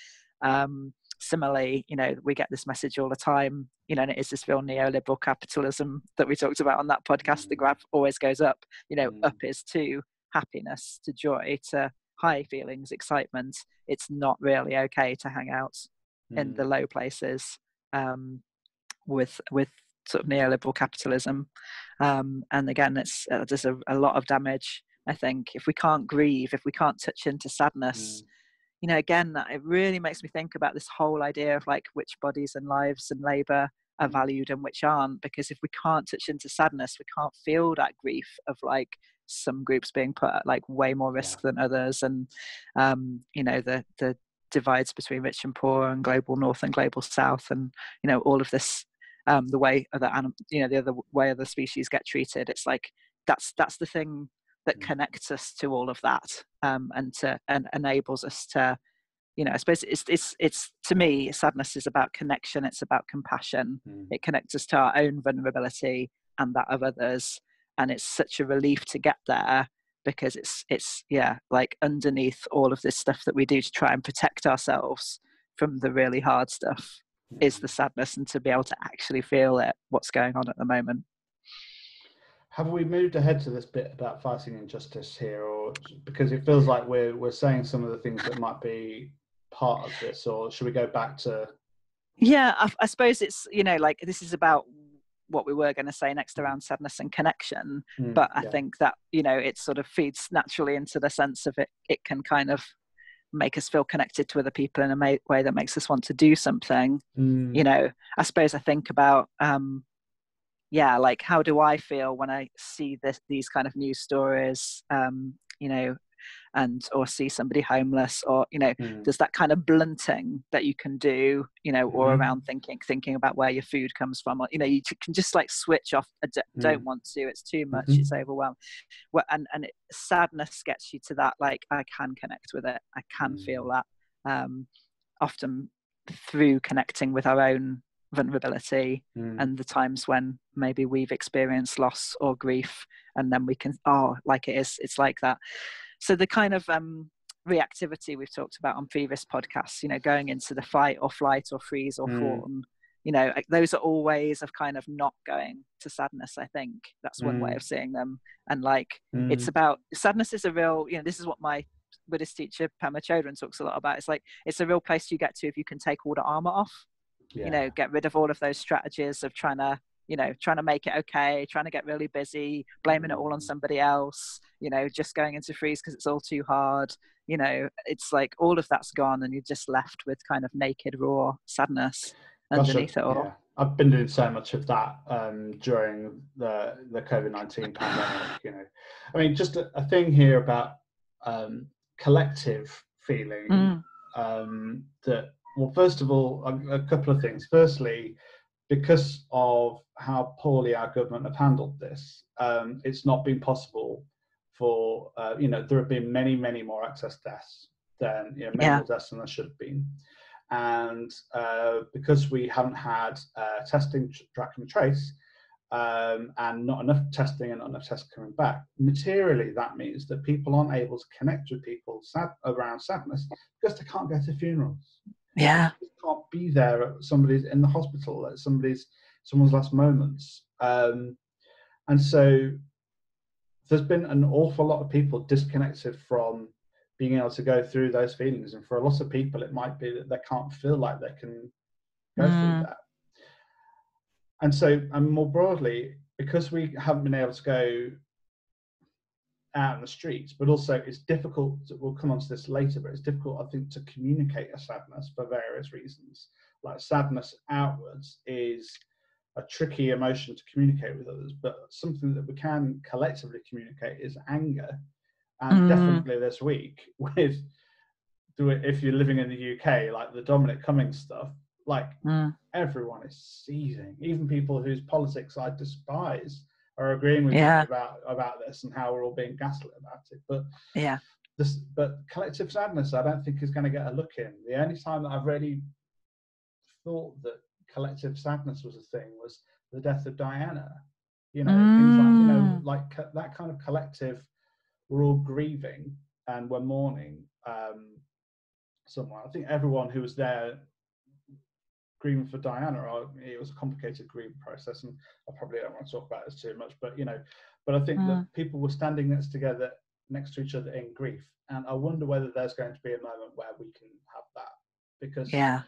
um, similarly you know we get this message all the time you know and it is this real neoliberal capitalism that we talked about on that podcast the mm. graph always goes up you know mm. up is to happiness to joy to high feelings excitement it's not really okay to hang out mm. in the mm. low places um, with with sort of neoliberal capitalism. Um, and again, it's uh, there's a, a, lot of damage. I think if we can't grieve, if we can't touch into sadness, mm. you know, again, it really makes me think about this whole idea of like which bodies and lives and labour are mm. valued and which aren't. Because if we can't touch into sadness, we can't feel that grief of like some groups being put at like way more risk yeah. than others, and um, you know the the divides between rich and poor and global north and global south and you know all of this um, the way other anim- you know the other way other species get treated it's like that's that's the thing that mm. connects us to all of that um, and to and enables us to you know i suppose it's it's it's to me sadness is about connection it's about compassion mm. it connects us to our own vulnerability and that of others and it's such a relief to get there because it's it's yeah like underneath all of this stuff that we do to try and protect ourselves from the really hard stuff is the sadness and to be able to actually feel it what's going on at the moment have we moved ahead to this bit about fighting injustice here or because it feels like we're we're saying some of the things that might be part of this or should we go back to yeah I, I suppose it's you know like this is about what we were going to say next around sadness and connection mm, but i yeah. think that you know it sort of feeds naturally into the sense of it it can kind of make us feel connected to other people in a ma- way that makes us want to do something mm. you know i suppose i think about um yeah like how do i feel when i see this these kind of news stories um you know and or see somebody homeless or you know mm. there's that kind of blunting that you can do you know or mm. around thinking thinking about where your food comes from or, you know you can just like switch off I d- mm. don't want to it's too much mm-hmm. it's overwhelmed well, and and it, sadness gets you to that like i can connect with it i can feel mm. that um often through connecting with our own vulnerability mm. and the times when maybe we've experienced loss or grief and then we can oh like it is it's like that so the kind of um, reactivity we've talked about on previous podcasts, you know, going into the fight or flight or freeze or mm. fawn, you know, those are all ways of kind of not going to sadness. I think that's one mm. way of seeing them. And like, mm. it's about sadness is a real, you know, this is what my Buddhist teacher Pema Chodron talks a lot about. It's like it's a real place you get to if you can take all the armor off. Yeah. You know, get rid of all of those strategies of trying to you know trying to make it okay trying to get really busy blaming it all on mm. somebody else you know just going into freeze because it's all too hard you know it's like all of that's gone and you're just left with kind of naked raw sadness underneath it all yeah. I've been doing so much of that um, during the the COVID nineteen pandemic. You know, I mean, just a, a thing here about um, collective feeling mm. um, that. Well, first of all, a, a, couple of things. Firstly, because of how poorly our government have handled this, um, it's not been possible for, uh, you know, there have been many, many more excess deaths than, you know, mental yeah. deaths than there should have been. And uh, because we haven't had uh, testing, track and trace, um, and not enough testing and not enough tests coming back. Materially, that means that people aren't able to connect with people sad, around sadness because they can't go to funerals. Yeah, They can't be there at somebody's in the hospital at somebody's someone's last moments, um, and so there's been an awful lot of people disconnected from being able to go through those feelings. And for a lot of people, it might be that they can't feel like they can go Mm. through that. And so, and more broadly, because we haven't been able to go out in the streets, but also it's difficult, we'll come on to this later, but it's difficult, I think, to communicate a sadness for various reasons. Like sadness outwards is a tricky emotion to communicate with others, but something that we can collectively communicate is anger. And Mm. definitely this week with do it if you're living in the UK, like the Dominic Cummings stuff, like Mm. everyone is seething. Even people whose politics I despise are agreeing with Yeah. me about about this and how we're all being gaslit about it. But yeah, this, but collective sadness, I don't think is going to get a look in. The only time that I've really thought that collective sadness was a thing was the death of Diana. You know, things like you know, Mm. like that kind of collective. We're all grieving and we're mourning um, someone. I think everyone who was there grieving for Diana, or it was a complicated grieving process, and I probably don't want to talk about this too much, but you know, but I think Mm. that people were standing next together, next to each other in grief, and I wonder whether there's going to be a moment where we can have that because yeah,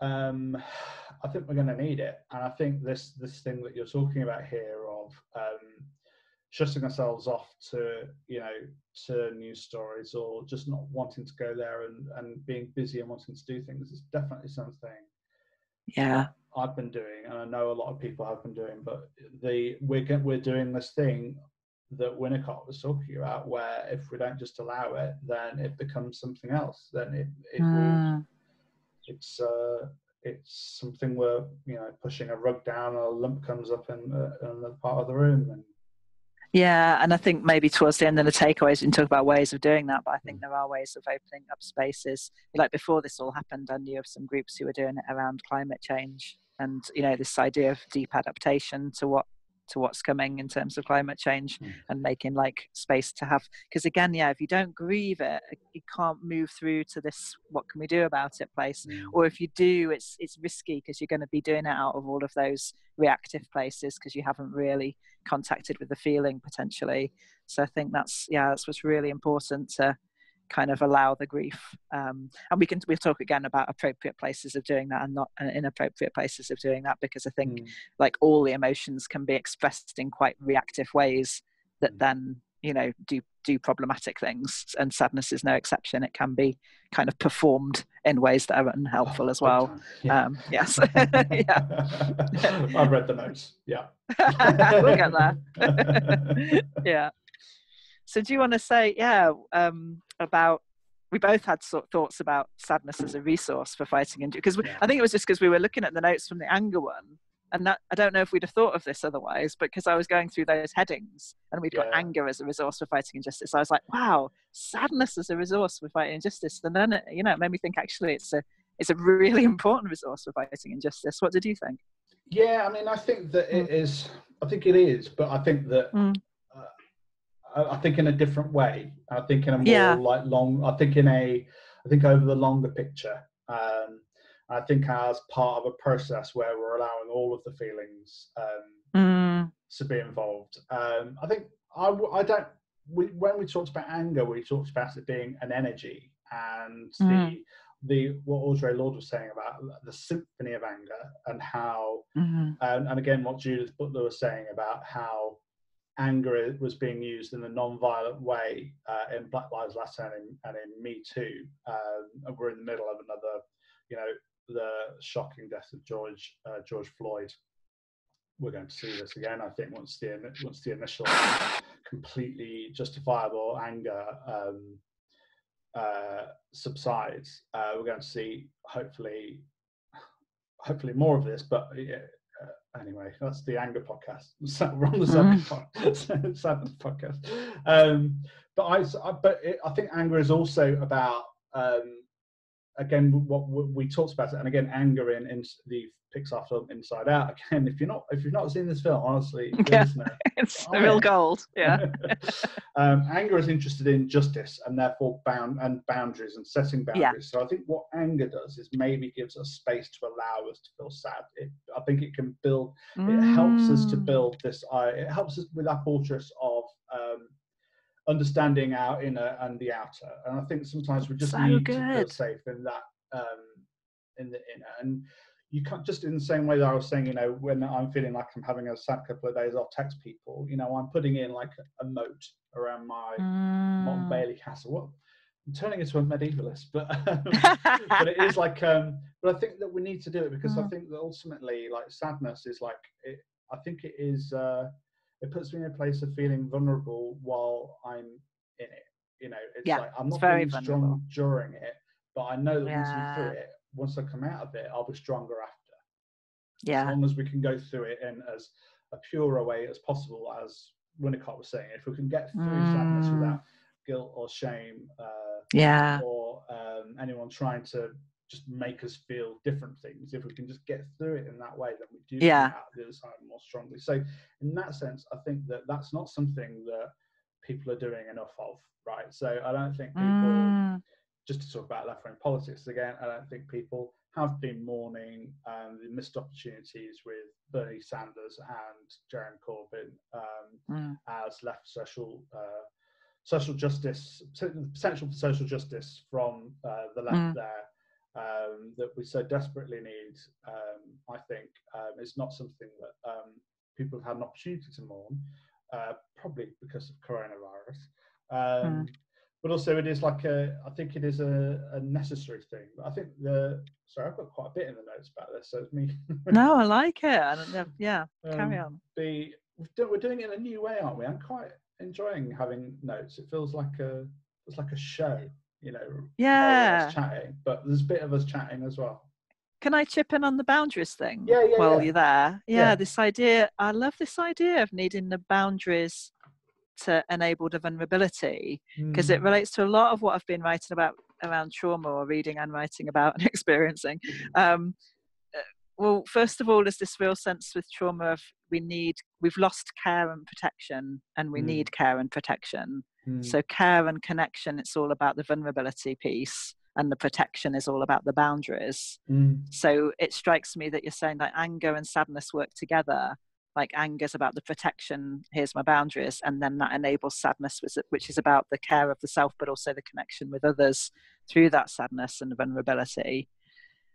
um, I think we're going to need it, and I think this this thing that you're talking about here of um, shutting ourselves off to you know to news stories or just not wanting to go there and and being busy and wanting to do things is definitely something yeah, I've been doing, and I know a lot of people have been doing. But the we're get, we're doing this thing that Winnicott was talking about, where if we don't just allow it, then it becomes something else. Then it it will Mm. it's uh, it's something where you know pushing a rug down or a lump comes up in, uh, in another part of the room and Yeah, and I think maybe towards the end of the takeaways, we can talk about ways of doing that. But I think mm. there are ways of opening up spaces. Like before this all happened, I knew of some groups who were doing it around climate change, and you know this idea of deep adaptation to what to what's coming in terms of climate change, Mm. and making like space to have. Because again, yeah, if you don't grieve it, you can't move through to this. What can we do about it? Place or if you do it's it's risky because you're going to be doing it out of all of those reactive places because you haven't really contacted with the feeling potentially so i think that's yeah that's what's really important to kind of allow the grief um, and we can we'll talk again about appropriate places of doing that and not uh, inappropriate places of doing that because i think Mm. like all the emotions can be expressed in quite reactive ways that Mm. then you know do do problematic things and sadness is no exception it can be kind of performed in ways that are unhelpful Oh, as well. Yeah. um yes yeah I've read the notes. Yeah. we'll get there yeah so do you want to say yeah um about we both had sort of thoughts about sadness as a resource for fighting injury because Yeah. i think it was just because we were looking at the notes from the anger one and that i don't know if we'd have thought of this otherwise but because i was going through those headings and we'd got anger as a resource for fighting injustice i was like wow sadness as a resource for fighting injustice and then it, you know it made me think actually it's a it's a really important resource for fighting injustice what did you think Yeah, I mean, I think that it is. I think it is, but I think that Mm. I, think in a different way. I think in a more Yeah. like long. I think in a. I think over the longer picture. Um, I think as part of a process where we're allowing all of the feelings um, mm, to be involved. Um, I think I. I don't. We, when we talked about anger, we talked about it being an energy and Mm. the the what Audre Lorde was saying about the symphony of anger and how mhm, and, and again what Judith Butler was saying about how anger was being used in a non-violent way uh, in Black Lives Matter and in, and in Me Too. Um, and we're in the middle of another, you know, the shocking death of George uh, George Floyd. We're going to see this again, I think, once the once the initial completely justifiable anger um, uh, subsides. Uh, we're going to see hopefully hopefully more of this, but anyway, that's the anger podcast. So we're on the Mhm. sad, sadness podcast. Um, but I, but it, I think anger is also about um, again, what we talked about it, and again, anger in, in the Pixar film Inside Out. Again, if you're not if you've not seen this film, honestly, yeah, it's the real gold. Yeah. um, anger is interested in justice and therefore bound and boundaries and setting boundaries. Yeah. So I think what anger does is maybe gives us space to allow us to feel sad. It, I think it can build. Mm. It helps us to mm. build this. Uh, it helps us with our fortress of. Um, understanding our inner and the outer. And I think sometimes we just so need good. to feel safe in that um, in the inner. And you can't just in the same way that I was saying, you know, when I'm feeling like I'm having a sad couple of days, I'll text people. You know, I'm putting in like a moat around my mm. Bailey Castle. What? I'm turning into a medievalist, but um, but it is like. Um, but I think that we need to do it because mm. I think that ultimately, like sadness is like. It, I think it is. Uh, it puts me in a place of feeling vulnerable while I'm in it. You know, it's yeah, like I'm not very strong during it, but I know that yeah. once I'm through it, once I come out of it, I'll be stronger after. Yeah. As long as we can go through it in as a pure way as possible, as Winnicott was saying, if we can get through mm. sadness without guilt or shame, uh, yeah, or um, anyone trying to just make us feel different things. If we can just get through it in that way, then we do yeah. come out the other side more strongly. So, in that sense, I think that that's not something that people are doing enough of, right? So, I don't think people, mm. Just to talk about left wing politics again, I don't think people have been mourning um, the missed opportunities with Bernie Sanders and Jeremy Corbyn um, mm. as left social. Uh, social justice, potential for social justice from uh, the left mm. there um, that we so desperately need, um, I think, um, is not something that um, people have had an opportunity to mourn, uh, probably because of coronavirus. Mm. But also, it is like a, I think it is a, a, necessary thing. But I think the, sorry, I've got quite a bit in the notes about this, so it's me. no, I like it. I don't, yeah, carry um, on. The, we're doing it in a new way, aren't we? I'm quite enjoying having notes. It feels like a, it's like a show you know, yeah, chatting, but there's a bit of us chatting as well. Can I chip in on the boundaries thing? Yeah, yeah. While yeah. you're there, yeah, yeah, this idea. I love this idea of needing the boundaries to enable the vulnerability because mm. it relates to a lot of what I've been writing about around trauma or reading and writing about and experiencing. Um, uh, well, first of all, there's this real sense with trauma of we need, we've lost care and protection, and we mm. need care and protection. Mm. So, care and connection, it's all about the vulnerability piece, and the protection is all about the boundaries. So, it strikes me that you're saying that anger and sadness work together. Like anger's about the protection, here's my boundaries, and then that enables sadness, which is about the care of the self, but also the connection with others through that sadness and vulnerability.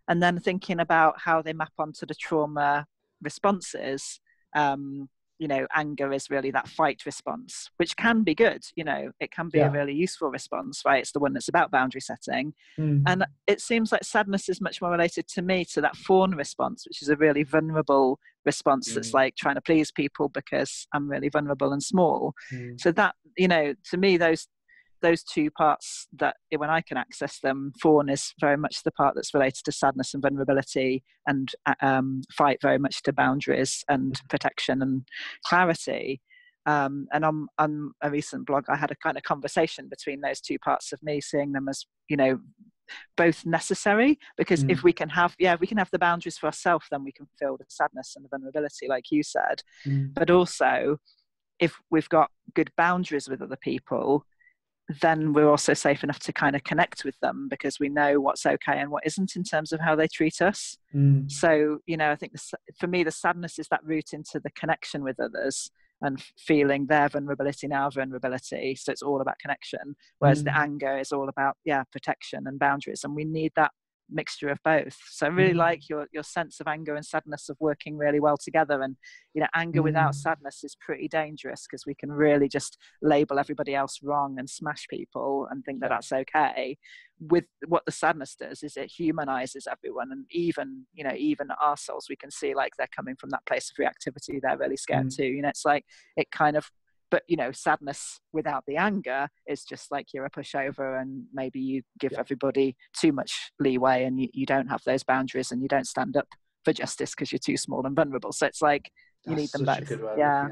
And then thinking about how they map onto the trauma responses. Um, you know anger is really that fight response which can be good you know it can be yeah. a really useful response right it's the one that's about boundary setting mm. and it seems like sadness is much more related to me to that fawn response which is a really vulnerable response mm. that's like trying to please people because i'm really vulnerable and small mm. so that you know to me those those two parts that when I can access them, fawn is very much the part that's related to sadness and vulnerability, and um, fight very much to boundaries and protection and clarity. Um, and on, on a recent blog, I had a kind of conversation between those two parts of me, seeing them as you know both necessary because mm. if we can have yeah we can have the boundaries for ourselves then we can feel the sadness and the vulnerability like you said mm. but also if we've got good boundaries with other people then we're also safe enough to kind of connect with them because we know what's okay and what isn't in terms of how they treat us. Mm. So, you know, I think the, for me, the sadness is that route into the connection with others and feeling their vulnerability and our vulnerability. So it's all about connection. Whereas mm. the anger is all about, yeah, protection and boundaries. And we need that mixture of both. So I really mm. like your your sense of anger and sadness of working really well together. And you know, anger mm. without sadness is pretty dangerous because we can really just label everybody else wrong and smash people and think that that's okay. With what the sadness does is it humanizes everyone, and even you know, even ourselves, we can see like they're coming from that place of reactivity. They're really scared mm. too. You know, it's like it kind of but you know sadness without the anger is just like you're a pushover and maybe you give yeah. everybody too much leeway and you, you don't have those boundaries and you don't stand up for justice because you're too small and vulnerable so it's like you That's need them both yeah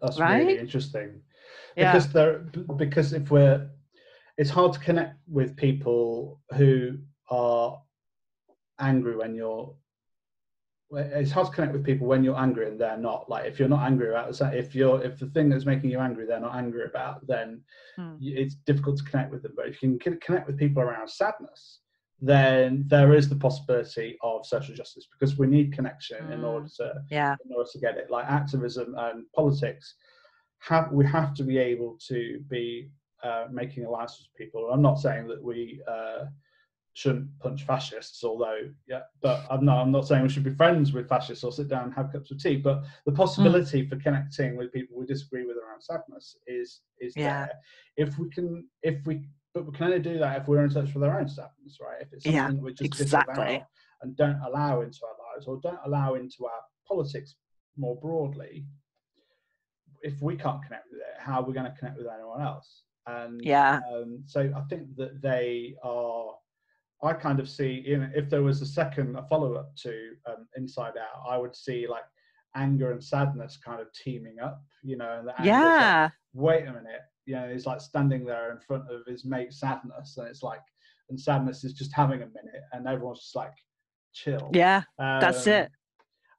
That's right? really interesting because yeah. there because if we're it's hard to connect with people who are angry when you're it's hard to connect with people when you're angry and they're not. Like if you're not angry about if you're if the thing that's making you angry they're not angry about then hmm. it's difficult to connect with them. But if you can connect with people around sadness then there is the possibility of social justice because we need connection mm. in order to yeah. in order to get it. Like activism and politics have we have to be able to be uh, making alliances with people. I'm not saying that we uh, shouldn't punch fascists, although yeah, but I'm not I'm not saying we should be friends with fascists or sit down and have cups of tea. But the possibility mm. for connecting with people we disagree with around sadness is is yeah. there. If we can if we but we can only do that if we're in touch with our own sadness, right? If it's something yeah, we just exactly and don't allow into our lives or don't allow into our politics more broadly, if we can't connect with it, how are we going to connect with anyone else? And yeah, um, so I think that they are I kind of see, you know, if there was a second, a follow up to um, Inside Out, I would see like anger and sadness kind of teaming up, you know, and the yeah. Like, Wait a minute, you know, he's like standing there in front of his mate Sadness, and it's like, and Sadness is just having a minute, and everyone's just like, chill. Yeah, um, that's it.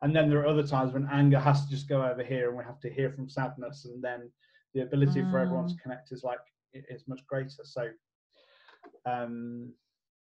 And then there are other times when anger has to just go over here, and we have to hear from Sadness, and then the ability mm. for everyone to mm. connect is like is much greater. So, um,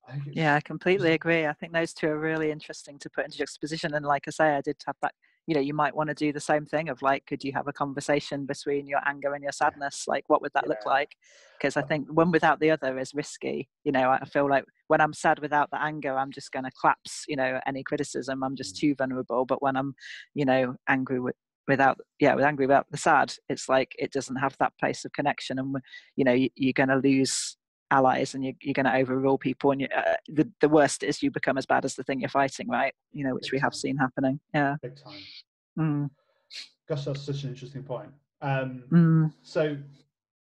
I yeah, I completely agree. I think those two are really interesting to put into juxtaposition. And like I say, I did have that, you know, you might want to do the same thing of like, could you have a conversation between your anger and your sadness? Like, what would that yeah. look like? Because I think one without the other is risky. You know, I feel like when I'm sad without the anger, I'm just going to collapse, you know, any criticism. I'm just mm. too vulnerable. But when I'm, you know, angry with, without yeah with angry about the sad it's like it doesn't have that place of connection and you know you, are going to lose allies and you're, you're going to overrule people and you, uh, the, the worst is you become as bad as the thing you're fighting right you know which Big we have time. seen happening yeah Big time. Mm. gosh that's such an interesting point um, mm. so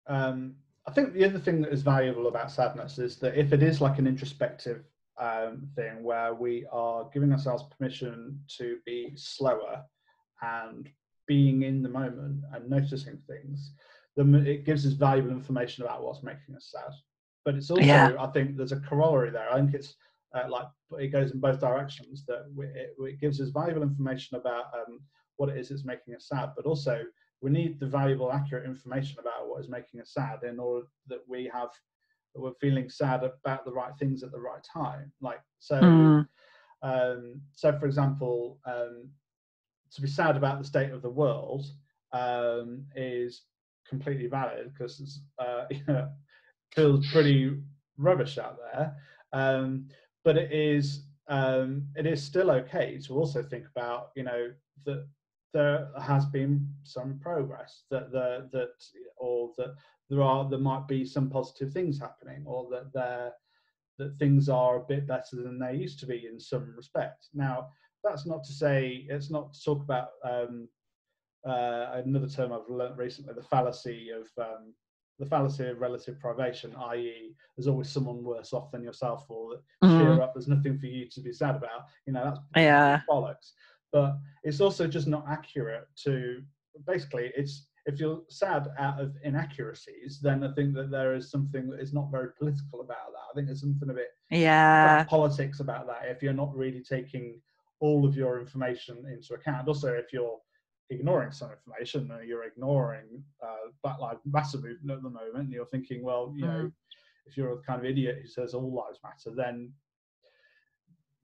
um, i think the other thing that is valuable about sadness is that if it is like an introspective um, thing where we are giving ourselves permission to be slower and being in the moment and noticing things then it gives us valuable information about what's making us sad but it's also yeah. I think there's a corollary there. I think it's uh, like it goes in both directions. That we, it, it, gives us valuable information about um, what it is that's making us sad, but also we need the valuable, accurate information about what is making us sad in order that we have that we're feeling sad about the right things at the right time. Like so, mm. um, so for example, um, to be sad about the state of the world um, is completely valid because uh, you know, feels pretty rubbish out there. Um, but it is um, it is still okay to also think about you know that there has been some progress that the that or that there are there might be some positive things happening or that there that things are a bit better than they used to be in some respect. Now that's not to say it's not to talk about um, uh, another term I've learnt recently, the fallacy of um, the fallacy of relative privation, i.e., there's always someone worse off than yourself, or that mm. cheer up, there's nothing for you to be sad about. You know, that's yeah. bollocks. But it's also just not accurate to basically, it's if you're sad out of inaccuracies, then I think that there is something that is not very political about that. I think there's something a bit yeah politics about that if you're not really taking all of your information into account. Also, if you're ignoring some information and you're ignoring uh, Black Lives Matter movement at the moment, and you're thinking, well, you know, mm. if you're a kind of idiot who says all lives matter, then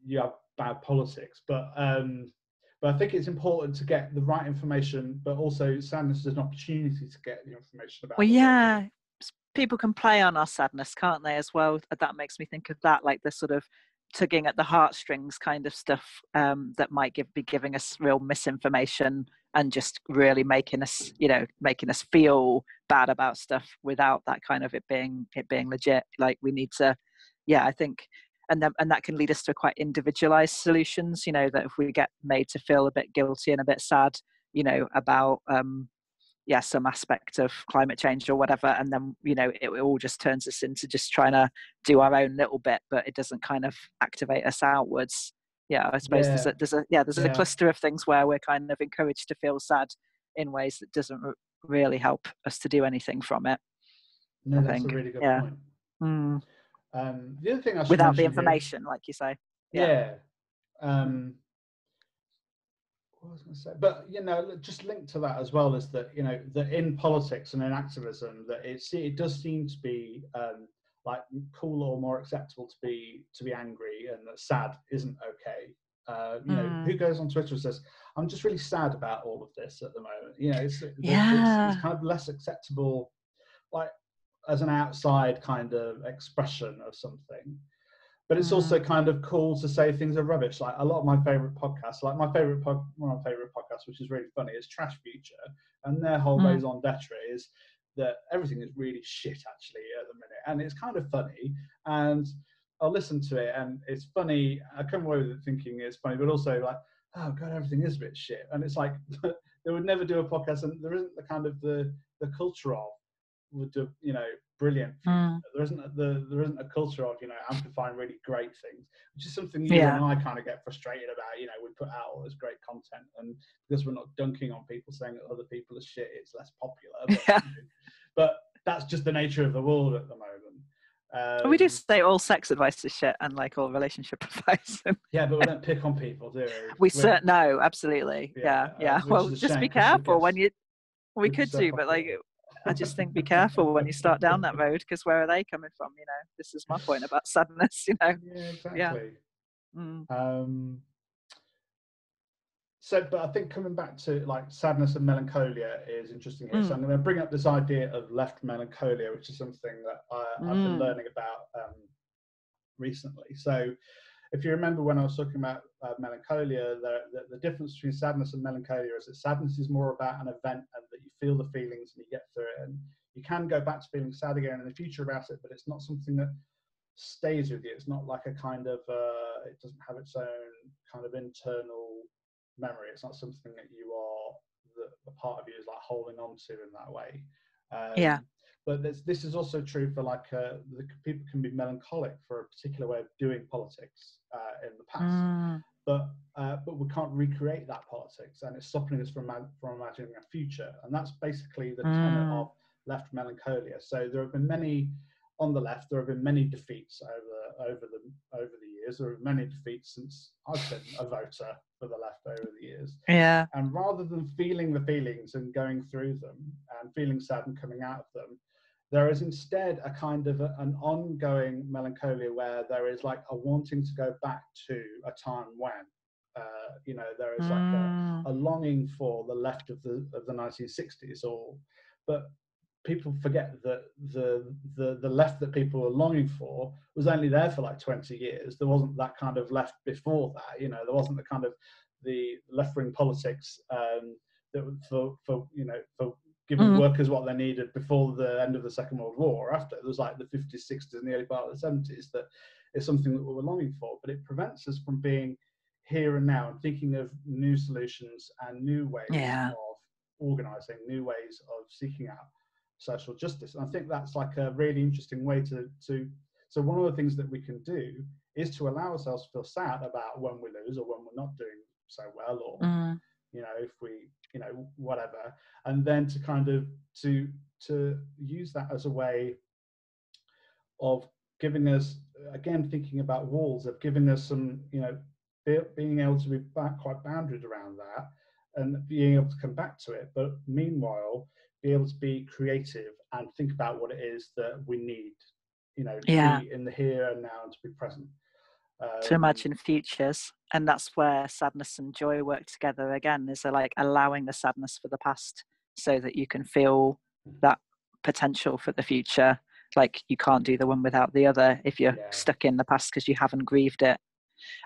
you have bad politics. But um, but I think it's important to get the right information, but also sadness is an opportunity to get the information about. Well, yeah, people can play on our sadness, can't they? As well, that makes me think of that, like the sort of tugging at the heartstrings kind of stuff um, that might give, be giving us real misinformation and just really making us you know making us feel bad about stuff without that kind of it being it being legit. Like we need to yeah i think and then and that can lead us to quite individualized solutions you know that if we get made to feel a bit guilty and a bit sad you know about um yeah some aspect of climate change or whatever and then you know it, it, all just turns us into just trying to do our own little bit but it doesn't kind of activate us outwards yeah i suppose yeah. there's a there's a yeah there's yeah. a cluster of things where we're kind of encouraged to feel sad in ways that doesn't really help us to do anything from it no I that's think. a really good yeah. point mm. Um, the other thing I should without the mention here- information, like you say. yeah. Um, what was I going to say? But you know, just linked to that as well is that you know that in politics and in activism that it's it does seem to be um, like cool or more acceptable to be to be angry and that sad isn't okay. Uh, you know, Mm. who goes on Twitter and says, "I'm just really sad about all of this at the moment." You know, it's it's, it's kind of less acceptable, like as an outside kind of expression of something but it's also Mm. kind of cool to say things are rubbish. Like a lot of my favorite podcasts, like my favorite pod, one of my favorite podcasts, which is really funny, is Trash Future, and their whole Mm. raison d'etre is that everything is really shit actually at the minute, and it's kind of funny. And I'll listen to it, and it's funny. I come away with it thinking it's funny, but also like, oh god, everything is a bit shit. And it's like they would never do a podcast, and there isn't the kind of the the culture of would do, you know, brilliant Mm. there isn't a, the there isn't a culture of you know amplifying really great things, which is something you Yeah. and I kind of get frustrated about. You know, we put out all this great content, and because we're not dunking on people saying that other people are shit, it's less popular. But, but that's just the nature of the world at the moment. Um, we do say all sex advice is shit and like all relationship advice. yeah, but we don't pick on people, do we? we We're- cert no, absolutely. Yeah, Yeah, yeah. Well, just be shame we careful when you. We could do, but like. I just think be careful when you start down that road because where are they coming from? You know, this is my point about sadness. You know. Yeah, exactly. Mm. Um, so, but I think coming back to like sadness and melancholia is interesting here. So Mm. I'm going to bring up this idea of left melancholia, which is something that I, I've been Mm. learning about um, recently. So, if you remember when I was talking about uh, melancholia, the, the, the difference between sadness and melancholia is that sadness is more about an event and that you feel the feelings and you get through it. And you can go back to feeling sad again in the future about it, but it's not something that stays with you. It's not like a kind of, uh, it doesn't have its own kind of internal memory. It's not something that you are, the, a part of you is like holding on to in that way. Um, Yeah. But this, this is also true for like, uh, the, people can be melancholic for a particular way of doing politics uh, in the past Mm. but uh, but we can't recreate that politics, and it's stopping us from from imagining a future. And that's basically the tenet Mm. of left melancholia. So there have been many on the left. There have been many defeats over over the over the years. There have been many defeats since I've been a voter for the left over the years. Yeah. And rather than feeling the feelings and going through them and feeling sad and coming out of them, there is instead a kind of a, an ongoing melancholia where there is like a wanting to go back to a time when, uh, you know, there is like a, Mm. a longing for the left of the of the 1960s, or but people forget that the the the left that people were longing for was only there for like 20 years. There wasn't that kind of left before that. You know, there wasn't the kind of the left wing politics um, that for for you know for giving Mhm. workers what they needed before the end of the Second World War or after. There was like the 50s, 60s, and the early part of the 70s that is something that we were longing for, but it prevents us from being here and now and thinking of new solutions and new ways Yeah. of organizing, new ways of seeking out social justice. And I think that's like a really interesting way to to so one of the things that we can do is to allow ourselves to feel sad about when we lose or when we're not doing so well or Mm. You know if we you know whatever. And then to kind of to to use that as a way of giving us again thinking about walls of giving us some you know be, being able to be back quite boundaried around that and being able to come back to it. But meanwhile be able to be creative and think about what it is that we need you know to Yeah. be in the here and now and to be present to Um, imagine futures and that's where sadness and joy work together again is like allowing the sadness for the past so that you can feel Mhm. that potential for the future like you can't do the one without the other if you're Yeah. stuck in the past because you haven't grieved it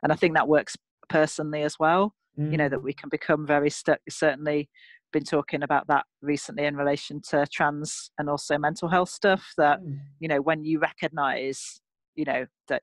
and i think that works personally as well you know mm, that we can become very stuck certainly been talking about that recently in relation to trans and also mental health stuff that mm, you know when you recognize you know that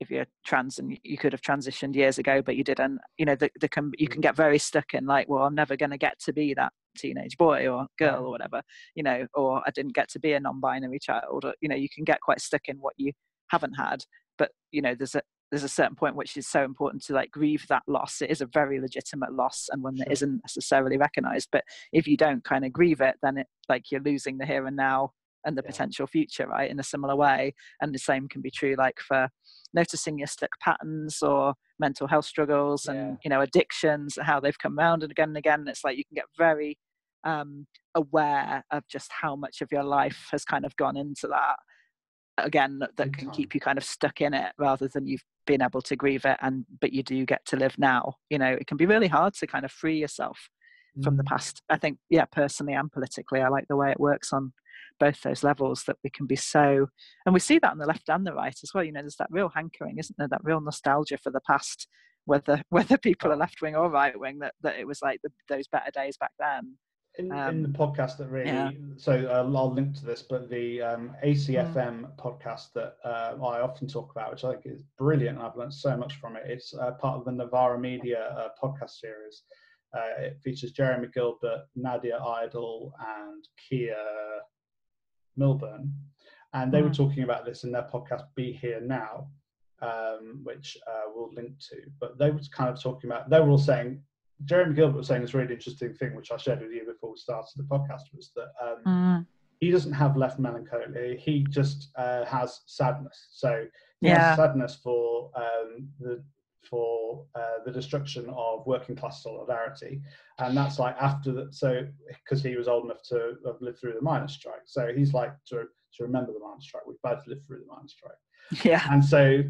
if you're trans and you- could have transitioned years ago but you didn't you know the, the can, you mm. can get very stuck in like well i'm never going to get to be that teenage boy or girl or whatever you know or i didn't get to be a non-binary child or you know you can get quite stuck in what you haven't had but you know there's a there's a certain point which is so important to like grieve that loss. It is a very legitimate loss and one that isn't necessarily recognized but if you don't kind of grieve it then it like you're losing the here and now and the Yeah. potential future, right? In a similar way. And the same can be true like for noticing your stuck patterns or mental health struggles and Yeah. you know addictions and how they've come round and again and again. It's like you can get very um, aware of just how much of your life has kind of gone into that again that, can keep you kind of stuck in it rather than you've been able to grieve it and but you do get to live now you know it can be really hard to kind of free yourself from the Mm. past i think yeah personally and politically i like the way it works on both those levels that we can be so and we see that on the left and the right as well you know there's that real hankering isn't there? That real nostalgia for the past whether whether people are left wing or right wing that, that it was like the, those better days back then. In, in the Um, podcast that really yeah. so uh, i'll link to this but the um, acfm podcast that uh, i often talk about which i think is brilliant and i've learned so much from it it's uh, part of the Novara Media uh, podcast series. Uh, it features jeremy gilbert nadia idle and Keir milburn and they were Mm. talking about this in their podcast be here now um, which uh, we'll link to but they were kind of talking about they were all saying Jeremy Gilbert was saying this really interesting thing, which I shared with you before we started the podcast, was that um, Mm, he doesn't have left melancholy. He just uh, has sadness. So he Yeah. has sadness for um, the for uh, the destruction of working class solidarity, and that's like after that. So because he was old enough to have lived through the miners' strike, so he's like to to remember the miners' strike. We both lived through the miners' strike. yeah And so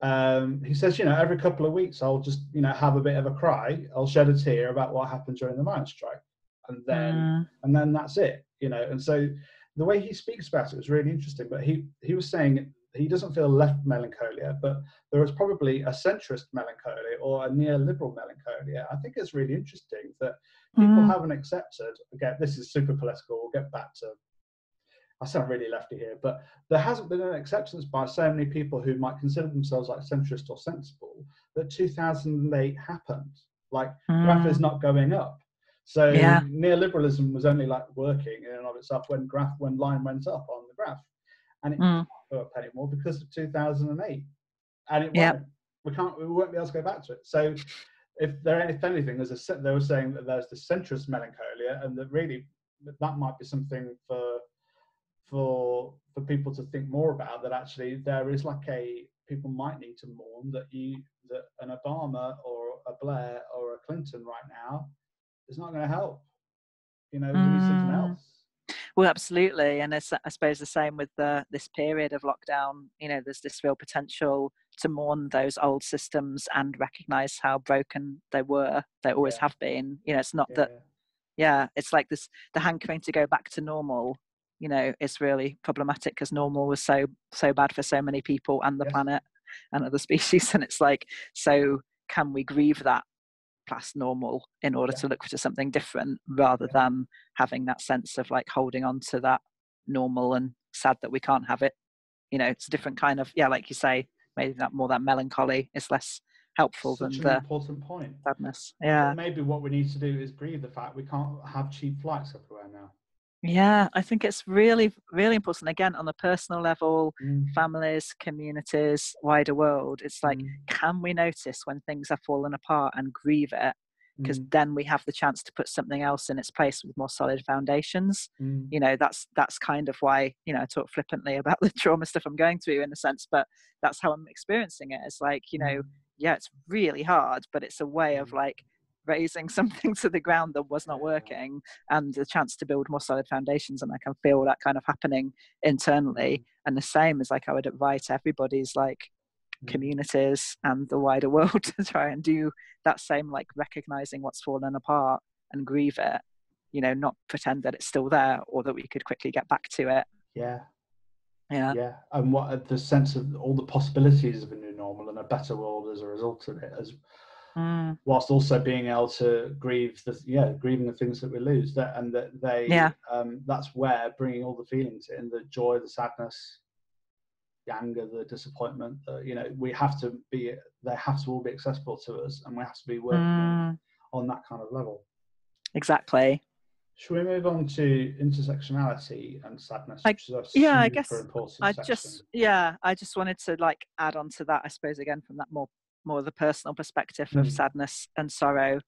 um, he says, you know, every couple of weeks I'll just, you know, have a bit of a cry. I'll shed a tear about what happened during the miners' strike, and then Mm, and then that's it, you know. And so the way he speaks about it was really interesting. But he he was saying he doesn't feel left melancholia, but there is probably a centrist melancholia or a neoliberal melancholia. I think it's really interesting that people Mm. haven't accepted. Again, this is super political. We'll get back to. I sound really lefty here, but there hasn't been an acceptance by so many people who might consider themselves like centrist or sensible that 2008 happened. Like graph is mm, not going up. So Yeah. neoliberalism was only like working in and of itself when graph when line went up on the graph, and it mm, can't go because of 2008, and it won't. We can't. We won't be able to go back to it. So if there, if anything, there's a they were saying that there's the centrist melancholia, and that really that might be something for for for people to think more about. That actually there is like a people might need to mourn that you that an Obama or a Blair or a Clinton right now is not going to help. You know, we need something Mm. else. Well, absolutely, and it's, I suppose the same with the this period of lockdown. You know, there's this real potential to mourn those old systems and recognise how broken they were. They always Yeah. have been. You know, it's not that. Yeah. Yeah, it's like this the hankering to go back to normal. You know, it's really problematic because normal was so so bad for so many people and the Yes. planet and other species. And it's like, so can we grieve that past normal in order Yeah. to look for something different rather Yeah. than having that sense of like holding on to that normal and sad that we can't have it you know it's a different mm. kind of yeah like you say maybe that more that melancholy is less helpful Such than an the important point. sadness But yeah Maybe what we need to do is breathe the fact we can't have cheap flights everywhere now. Yeah i think it's really really important again on a personal level Mm, families communities wider world it's like mm, can we notice when things have fallen apart and grieve it? Because mm, then we have the chance to put something else in its place with more solid foundations. Mm. you know that's that's kind of why you know i talk flippantly about the trauma stuff i'm going through in a sense but that's how i'm experiencing it. It's like you know yeah it's really hard but it's a way of Mm. like razing something to the ground that was not working and the chance to build more solid foundations and i can feel that kind of happening internally. And the same as like i would invite everybody's like Mm. communities and the wider world to try and do that same like recognizing what's fallen apart and grieve it you know not pretend that it's still there or that we could quickly get back to it. Yeah, yeah. Yeah. And what the sense of all the possibilities of a new normal and a better world as a result of it, as Mm, whilst also being able to grieve the yeah grieving the things that we lose that and that they Yeah. um that's where bringing all the feelings in the joy the sadness the anger the disappointment the, you know we have to be they have to all be accessible to us and we have to be working on- mm, on that kind of level exactly should we move on to intersectionality and sadness I- which is a yeah, I guess important i section. just yeah i just wanted to like add on to that i suppose again from that more more the personal perspective of Mm. sadness and sorrow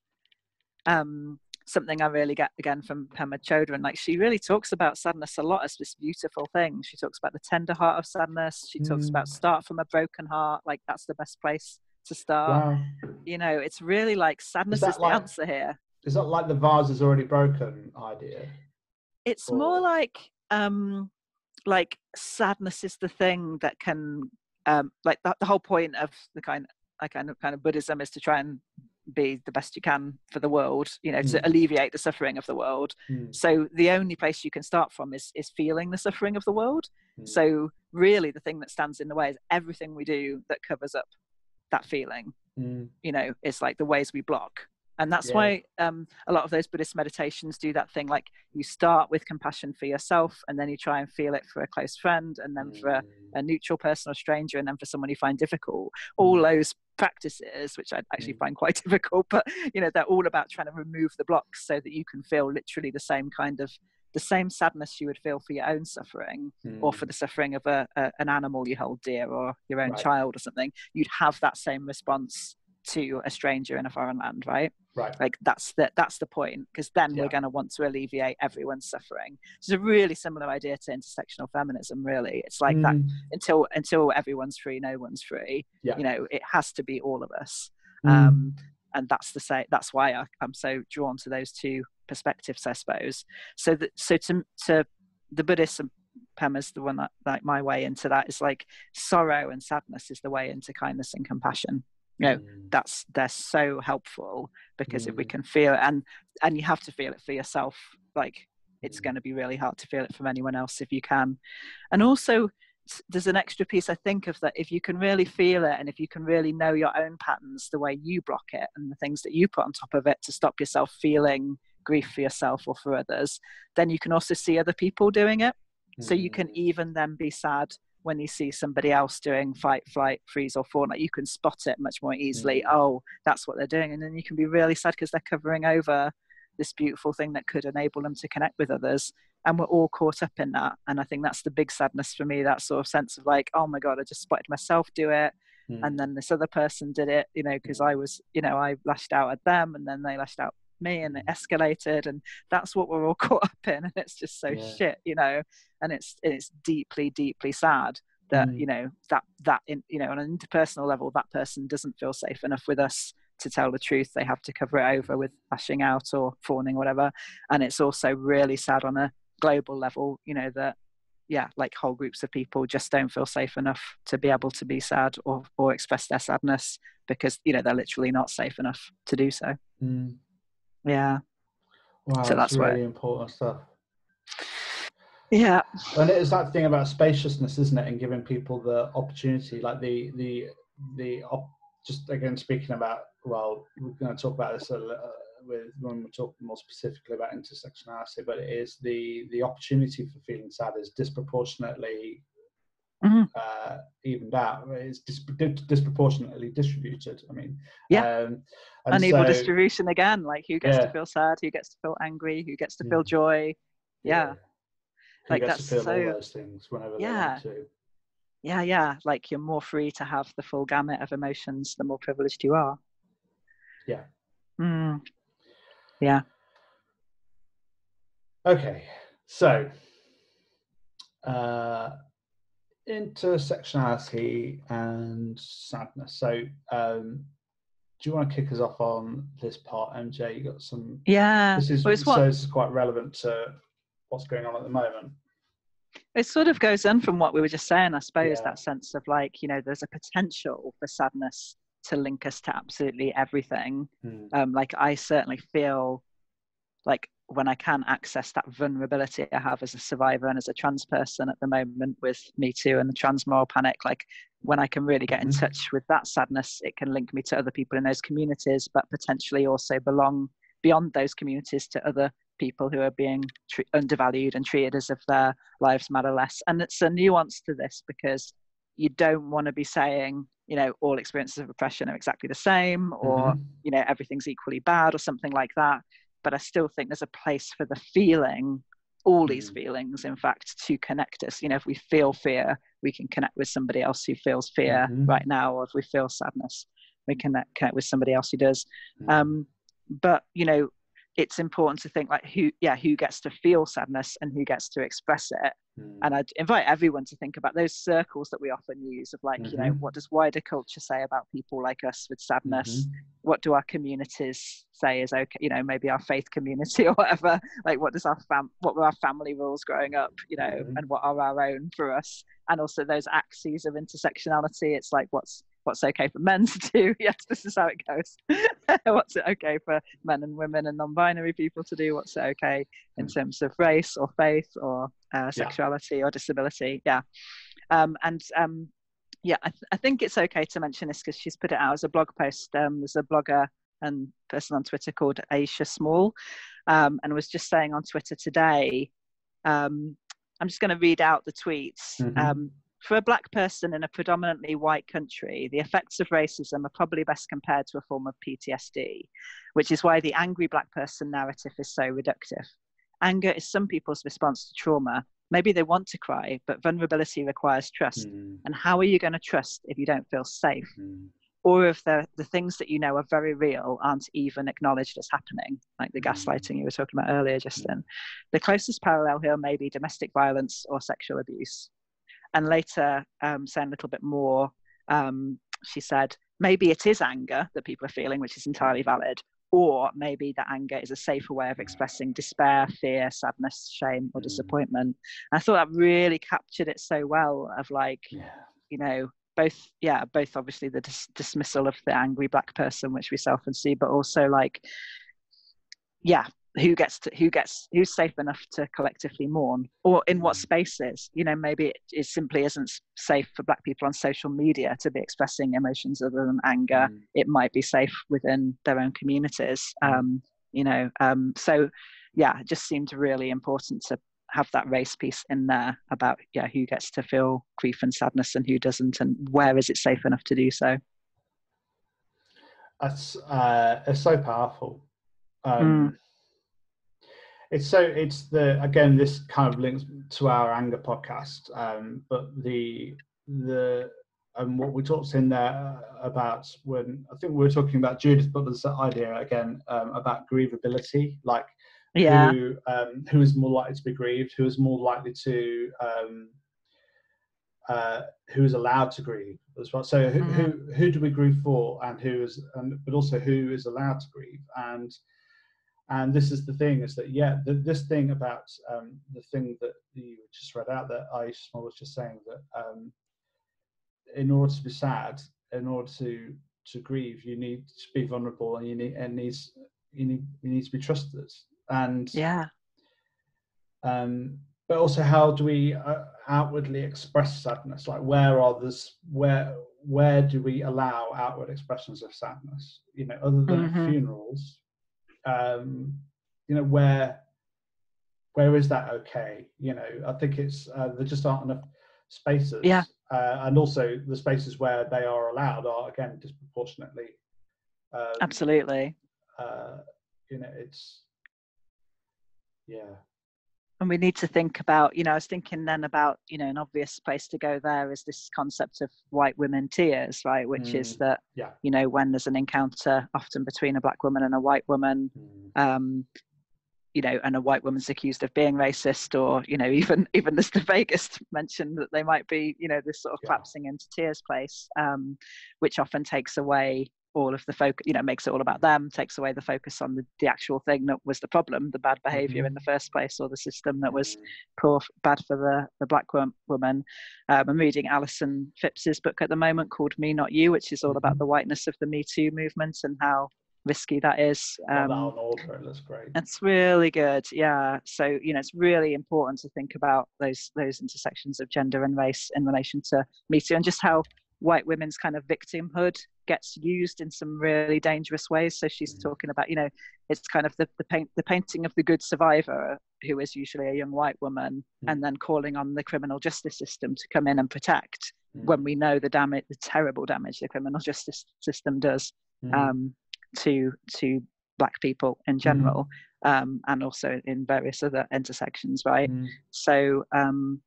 um something I really get again from Pema Chodron. Like she really talks about sadness a lot as this beautiful thing. She talks about the tender heart of sadness. She talks Mm. about start from a broken heart. Like that's the best place to start. Wow. You know, it's really like sadness is, that the like- answer here. Is that like the vase is already broken idea? It's Or- more like um like sadness is the thing that can um like the, the whole point of the kind like kind of kind of Buddhism is to try and be the best you can for the world, you know, to Mm. alleviate the suffering of the world. Mm, So the only place you can start from is is feeling the suffering of the world. mm, So really the thing that stands in the way is everything we do that covers up that feeling mm, you know it's like the ways we block and that's Yeah. why um, a lot of those buddhist meditations do that thing like you start with compassion for yourself and then you try and feel it for a close friend and then for a, mm, a neutral person or stranger and then for someone you find difficult all those practices which i actually Mm. find quite difficult but you know they're all about trying to remove the blocks so that you can feel literally the same kind of the same sadness you would feel for your own suffering or for mm. the suffering of a, a an animal you hold dear or your own Right. child or something you'd have that same response to a stranger in a foreign land right? Right. like that's the that's the point because then Yeah. we're going to want to alleviate everyone's suffering. It's a really similar idea to intersectional feminism really. It's like that Mm, until until everyone's free no one's free. Yeah. you know it has to be all of us. Mm, um and that's the say that's why I, i'm so drawn to those two perspectives i suppose. So that so to to the buddhist and Pema's the one that like my way into that is like sorrow and sadness is the way into kindness and compassion you know mm, that's they're so helpful because if we Mm. can feel it and and you have to feel it for yourself like it's Mm. going to be really hard to feel it from anyone else if you can and also there's an extra piece i think of that if you can really feel it and if you can really know your own patterns the way you block it and the things that you put on top of it to stop yourself feeling grief for yourself or for others then you can also see other people doing it so you can mm, even then be sad when you see somebody else doing fight flight freeze or fawn like you can spot it much more easily. Mm. oh that's what they're doing. And then you can be really sad because they're covering over this beautiful thing that could enable them to connect with others. And we're all caught up in that. And i think that's the big sadness for me that sort of sense of like oh my god i just spotted myself do it. Mm, and then this other person did it you know because i was you know i lashed out at them and then they lashed out me and it escalated and that's what we're all caught up in and it's just so Yeah. shit you know and it's it's deeply deeply sad that Mm. you know that that in you know on an interpersonal level that person doesn't feel safe enough with us to tell the truth they have to cover it over with lashing out or fawning or whatever and it's also really sad on a global level you know that yeah like whole groups of people just don't feel safe enough to be able to be sad or or express their sadness because you know they're literally not safe enough to do so mm. Yeah Wow, So that's that's where- really important stuff. yeah And it's that thing about spaciousness, isn't it? And giving people the opportunity, like the the the op- just again speaking about. Well, we're going to talk about this a, li- uh, with when we talk more specifically about intersectionality, but it is the the opportunity for feeling sad is disproportionately Mhm. uh. It's dis- dis- disproportionately distributed. I mean, Yeah. um, and unequal so- distribution again like who gets Yeah. to feel sad who gets to feel angry who gets to feel Mm. joy yeah Who Like, that's to feel so- all those things whenever they Yeah. want to. yeah yeah like you're more free to have the full gamut of emotions the more privileged you are Yeah. mm. yeah Okay, so uh, intersectionality and sadness. So, um, do you want to kick us off on this part, MJ? You got some. yeah This is well, so what this is quite relevant to what's going on at the moment. it sort of goes on from what we were just saying i suppose Yeah. that sense of like you know there's a potential for sadness to link us to absolutely everything Hmm. um, like I certainly feel like when I can access that vulnerability I have as a survivor and as a trans person at the moment with Me Too and the trans moral panic, like when I can really get in Mhm. touch with that sadness, it can link me to other people in those communities, but potentially also belong beyond those communities to other people who are being tre- undervalued and treated as if their lives matter less. And it's a nuance to this because you don't want to be saying, you know, all experiences of oppression are exactly the same or Mhm. you know everything's equally bad or something like that but i still think there's a place for the feeling all these Mm. feelings in fact to connect us you know if we feel fear we can connect with somebody else who feels fear Mhm. right now or if we feel sadness we can connect, with somebody else who does Mhm. um, but you know it's important to think like who yeah who gets to feel sadness and who gets to express it mm. and i'd invite everyone to think about those circles that we often use of like mm-hmm. you know mm-hmm. what does wider culture say about people like us with sadness mm-hmm. what do our communities say is okay you know maybe our faith community or whatever like what does our fam what were our family rules growing up you know mm-hmm. and what are our own for us and also those axes of intersectionality it's like what's what's okay for men to do. yes, this is how it goes. what's it okay for men and women and non-binary people to do? What's it okay in mm. terms of race or faith or uh, sexuality yeah. or disability? Yeah, um, and um, yeah, I, th- I, think it's okay to mention this because she's put it out as a blog post. Um, there's a blogger and person on Twitter called Aisha Small, um, and was just saying on Twitter today. Um, I'm just going to read out the tweets. Mm-hmm. For a black person in a predominantly white country, the effects of racism are probably best compared to a form of PTSD, which is why the angry black person narrative is so reductive. Anger is some people's response to trauma. Maybe they want to cry, but vulnerability requires trust. Mm. And how are you going to trust if you don't feel safe? Mm. Or if the, the things that you know are very real aren't even acknowledged as happening, like the mm. gaslighting you were talking about earlier, Justin. The closest parallel here may be domestic violence or sexual abuse and later, um, saying a little bit more, um, she said, maybe it is anger that people are feeling, which is entirely valid, or maybe that anger is a safer way of expressing despair, fear, sadness, shame, or mm. disappointment. And I thought that really captured it so well of like, yeah. you know, both, yeah, both obviously the dis- dismissal of the angry black person, which we so often see, but also like, yeah, who gets to who gets who's safe enough to collectively mourn or in what mm. spaces you know maybe it, it simply isn't safe for black people on social media to be expressing emotions other than anger mm. it might be safe within their own communities mm. um, you know um, so yeah it just seemed really important to have that race piece in there about yeah who gets to feel grief and sadness and who doesn't and where is it safe enough to do so that's uh, it's so powerful um, mm it's so it's the again this kind of links to our anger podcast um, but the the and what we talked in there about when i think we were talking about judith butler's idea again um, about grievability like yeah. who um, who is more likely to be grieved who is more likely to um, uh, who is allowed to grieve as well. So who, mm-hmm. who who do we grieve for and who is and but also who is allowed to grieve? And and this is the thing is that yeah the, this thing about um, the thing that you just read out that I was just saying that um, in order to be sad in order to to grieve you need to be vulnerable and you need and needs you need you need to be trusted. And yeah. Um but also how do we uh, outwardly express sadness? Like where are this where where do we allow outward expressions of sadness? You know other than mm-hmm. funerals um, you know where where is that okay? You know i think it's uh, there just aren't enough spaces. Yeah. Uh, and also the spaces where they are allowed are again disproportionately um, absolutely. uh, you know it's yeah and we need to think about you know i was thinking then about you know an obvious place to go there is this concept of white women tears right which mm, is that yeah. you know when there's an encounter often between a black woman and a white woman mm. um you know and a white woman's accused of being racist or you know even even as the vaguest mentioned that they might be you know this sort of yeah. collapsing into tears place um which often takes away all of the focus you know makes it all about them takes away the focus on the, the actual thing that was the problem the bad behavior mm-hmm. in the first place or the system that was poor bad for the the black woman um, i'm reading alison phipps's book at the moment called me not you which is all about mm-hmm. the whiteness of the me too movement and how risky that is um, order, that's great it's really good yeah so you know it's really important to think about those those intersections of gender and race in relation to me too and just how white women's kind of victimhood gets used in some really dangerous ways. So she's mm. talking about, you know, it's kind of the, the paint the painting of the good survivor who is usually a young white woman, mm. and then calling on the criminal justice system to come in and protect mm. when we know the damage, the terrible damage the criminal justice system does mm. um, to to black people in mm. general, um, and also in various other intersections, right? Mm. So um,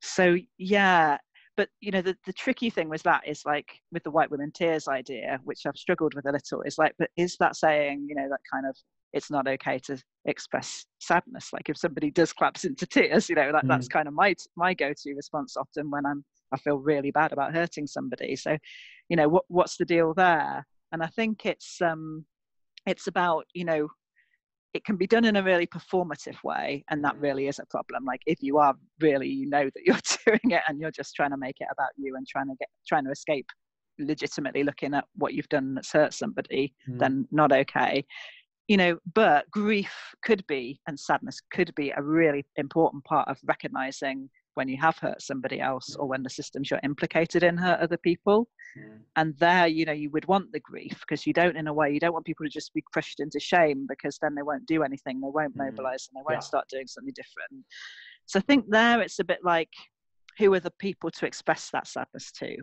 so yeah but you know the, the tricky thing was that is like with the white women tears idea which i've struggled with a little is like but is that saying you know that kind of it's not okay to express sadness? Like if somebody does collapse into tears you know that, mm. that's kind of my my go-to response often when i'm i feel really bad about hurting somebody. So you know what what's the deal there? And i think it's um it's about you know it can be done in a really performative way and that really is a problem like if you are really you know that you're doing it and you're just trying to make it about you and trying to get trying to escape legitimately looking at what you've done that's hurt somebody mm. then not okay you know but grief could be and sadness could be a really important part of recognizing when you have hurt somebody else or when the systems you're implicated in hurt other people mm. and there you know you would want the grief because you don't in a way you don't want people to just be crushed into shame because then they won't do anything they won't mm. mobilize and they won't yeah. start doing something different so i think there it's a bit like who are the people to express that sadness to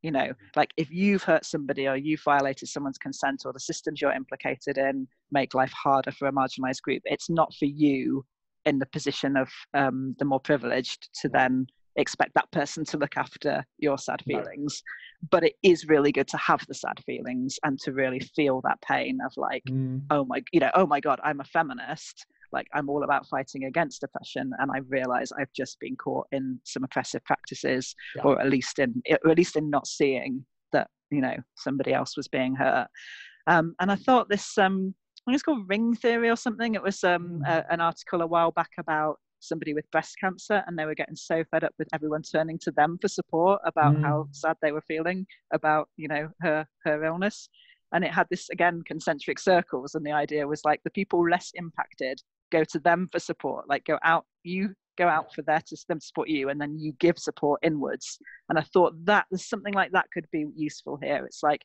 you know mm. like if you've hurt somebody or you've violated someone's consent or the systems you're implicated in make life harder for a marginalized group it's not for you in the position of um, the more privileged to then expect that person to look after your sad feelings. But it is really good to have the sad feelings and to really feel that pain of like mm. oh my you know oh my god i'm a feminist. Like i'm all about fighting against oppression. And i realize i've just been caught in some oppressive practices yeah. or at least in or at least in not seeing that you know somebody else was being hurt. Um, and i thought this um I think it's called ring theory or something. It was um, a, an article a while back about somebody with breast cancer and they were getting so fed up with everyone turning to them for support about mm. how sad they were feeling about you know her her illness and it had this again concentric circles and the idea was like the people less impacted go to them for support like go out you go out for their to them to support you and then you give support inwards and i thought that there's something like that could be useful here it's like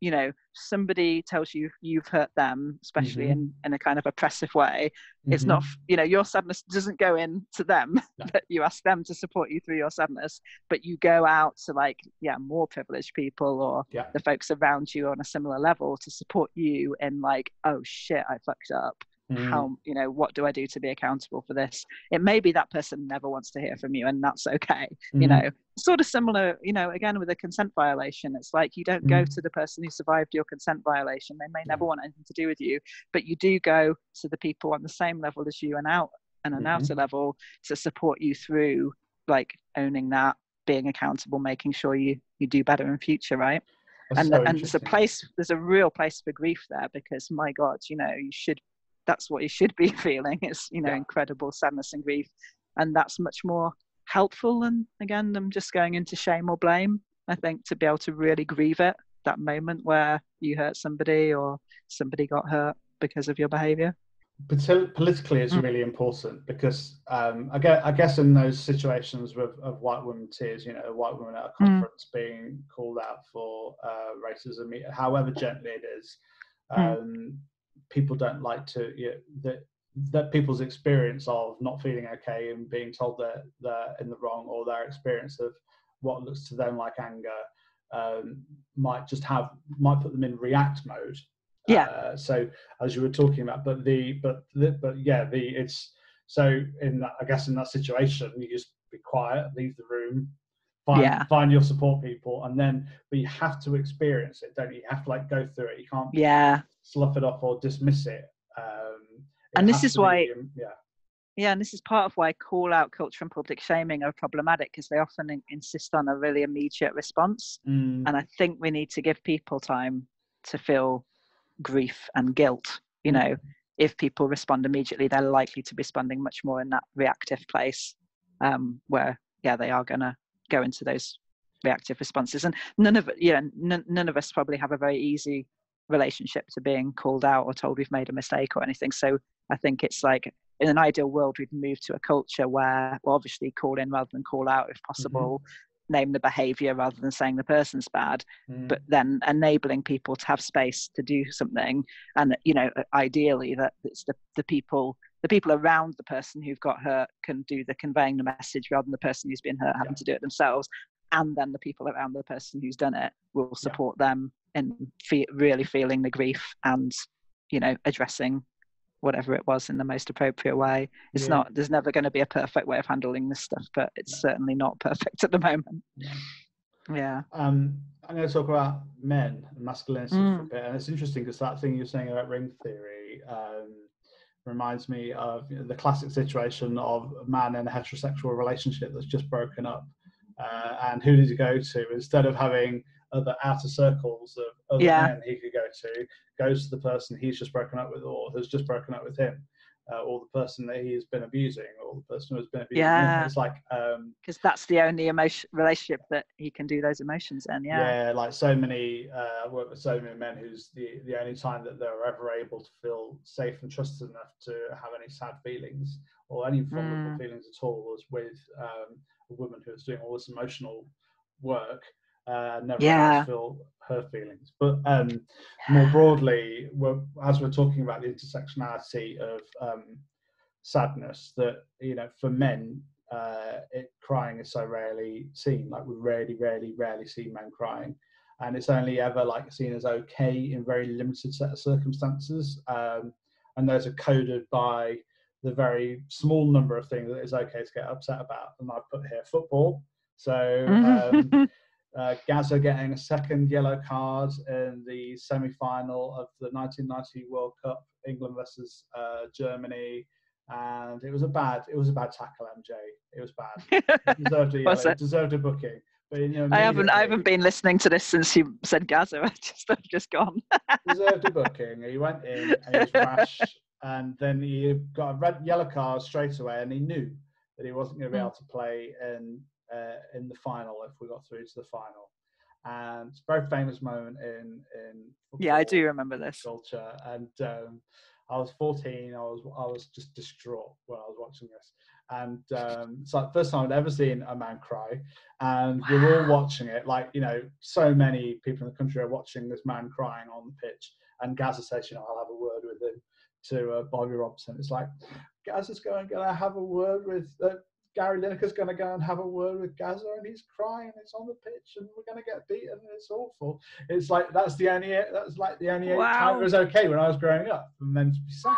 you know somebody tells you you've hurt them especially mm-hmm. in in a kind of oppressive way mm-hmm. it's not you know your sadness doesn't go in to them no. but you ask them to support you through your sadness but you go out to like yeah more privileged people or yeah. the folks around you on a similar level to support you in like oh shit i fucked up mm. how you know what do i do to be accountable for this it may be that person never wants to hear from you and that's okay mm. you know sort of similar you know again with a consent violation it's like you don't mm. go to the person who survived your consent violation they may never want anything to do with you but you do go to the people on the same level as you and out and an mm-hmm. outer level to support you through like owning that being accountable making sure you you do better in future right That's and so and there's a place there's a real place for grief there because my god you know you should that's what you should be feeling is you know yeah. incredible sadness and grief and that's much more helpful than again them just going into shame or blame i think to be able to really grieve it that moment where you hurt somebody or somebody got hurt because of your behavior but politically it's mm. really important because um, I, guess, I guess in those situations with, of white women tears you know a white woman at a mm. conference mm. being called out for uh, racism however gently it is mm. um, people don't like to you know, that that people's experience of not feeling okay and being told that they're in the wrong or their experience of what looks to them like anger um, might just have might put them in react mode yeah uh, so as you were talking about but the but the, but yeah the it's so in that i guess in that situation you just be quiet leave the room find yeah. find your support people and then but you have to experience it don't you? you have to like go through it you can't yeah slough it off or dismiss it. Um, it and this is why, be, yeah. Yeah, and this is part of why call out culture and public shaming are problematic because they often in- insist on a really immediate response. Mm. And I think we need to give people time to feel grief and guilt. You know, mm. if people respond immediately, they're likely to be responding much more in that reactive place um, where, yeah, they are going to go into those reactive responses. And none of, yeah, n- none of us probably have a very easy relationship to being called out or told we've made a mistake or anything. So I think it's like in an ideal world, we'd move to a culture where we'll obviously call in rather than call out if mm-hmm. possible. Mm-hmm. Name the behavior rather than saying the person's bad, mm. but then enabling people to have space to do something, and you know, ideally that it's the the people the people around the person who've got hurt can do the conveying the message rather than the person who's been hurt having yeah. to do it themselves and then the people around the person who's done it will support yeah. them in fe- really feeling the grief and you know addressing whatever it was in the most appropriate way it's yeah. not there's never going to be a perfect way of handling this stuff but it's certainly not perfect at the moment yeah. Yeah. Um, I'm going to talk about men and masculinity Mm. for a bit, and it's interesting because that thing you're saying about ring theory um, reminds me of you know, the classic situation of a man in a heterosexual relationship that's just broken up, uh, and who does he go to instead of having other outer circles of other Yeah. men he could go to, goes to the person he's just broken up with or has just broken up with him. Uh, or the person that he's been abusing, or the person who has been abusing him. Yeah. It's like um, Because that's the only emotion relationship that he can do those emotions in. Yeah. yeah, like so many, uh, work with so many men who's the, the only time that they're ever able to feel safe and trusted enough to have any sad feelings or any vulnerable Mm. feelings at all was with um, a woman who was doing all this emotional work uh, and never Yeah. feel her feelings. But um, more broadly, we're, as we're talking about the intersectionality of um, sadness, that you know, for men, uh, it, crying is so rarely seen. Like we rarely, rarely, rarely see men crying, and it's only ever like seen as okay in very limited set of circumstances. Um, and those are coded by the very small number of things that it's okay to get upset about. And I put here football. So um, uh, Gazza getting a second yellow card in the semi-final of the 1990 World Cup, England versus uh, Germany, and it was a bad, it was a bad tackle, MJ. It was bad. It deserved a yellow, it deserved a booking. But you know, I haven't I haven't been listening to this since you said Gazza. I just I've just gone. deserved a booking. He went in and he was rash, and then he got a red yellow card straight away, and he knew that he wasn't going to be Mm. able to play in uh, in the final if we got through to the final. And it's a very famous moment in in yeah, I do remember this. culture. And um, I was 14. I was I was just distraught when I was watching this. And um, it's like the first time I'd ever seen a man cry. And we're all watching it. Like you know, so many people in the country are watching this man crying on the pitch. And Gazza says, you know, I'll have a word with him to uh, Bobby Robson. It's like Gazza's going to have a word with. Uh, Gary Lineker's going to go and have a word with Gazza, and he's crying. It's on the pitch, and we're going to get beaten. And it's awful. It's like that's the only that's like the only time it was okay when I was growing up, and then to be sad,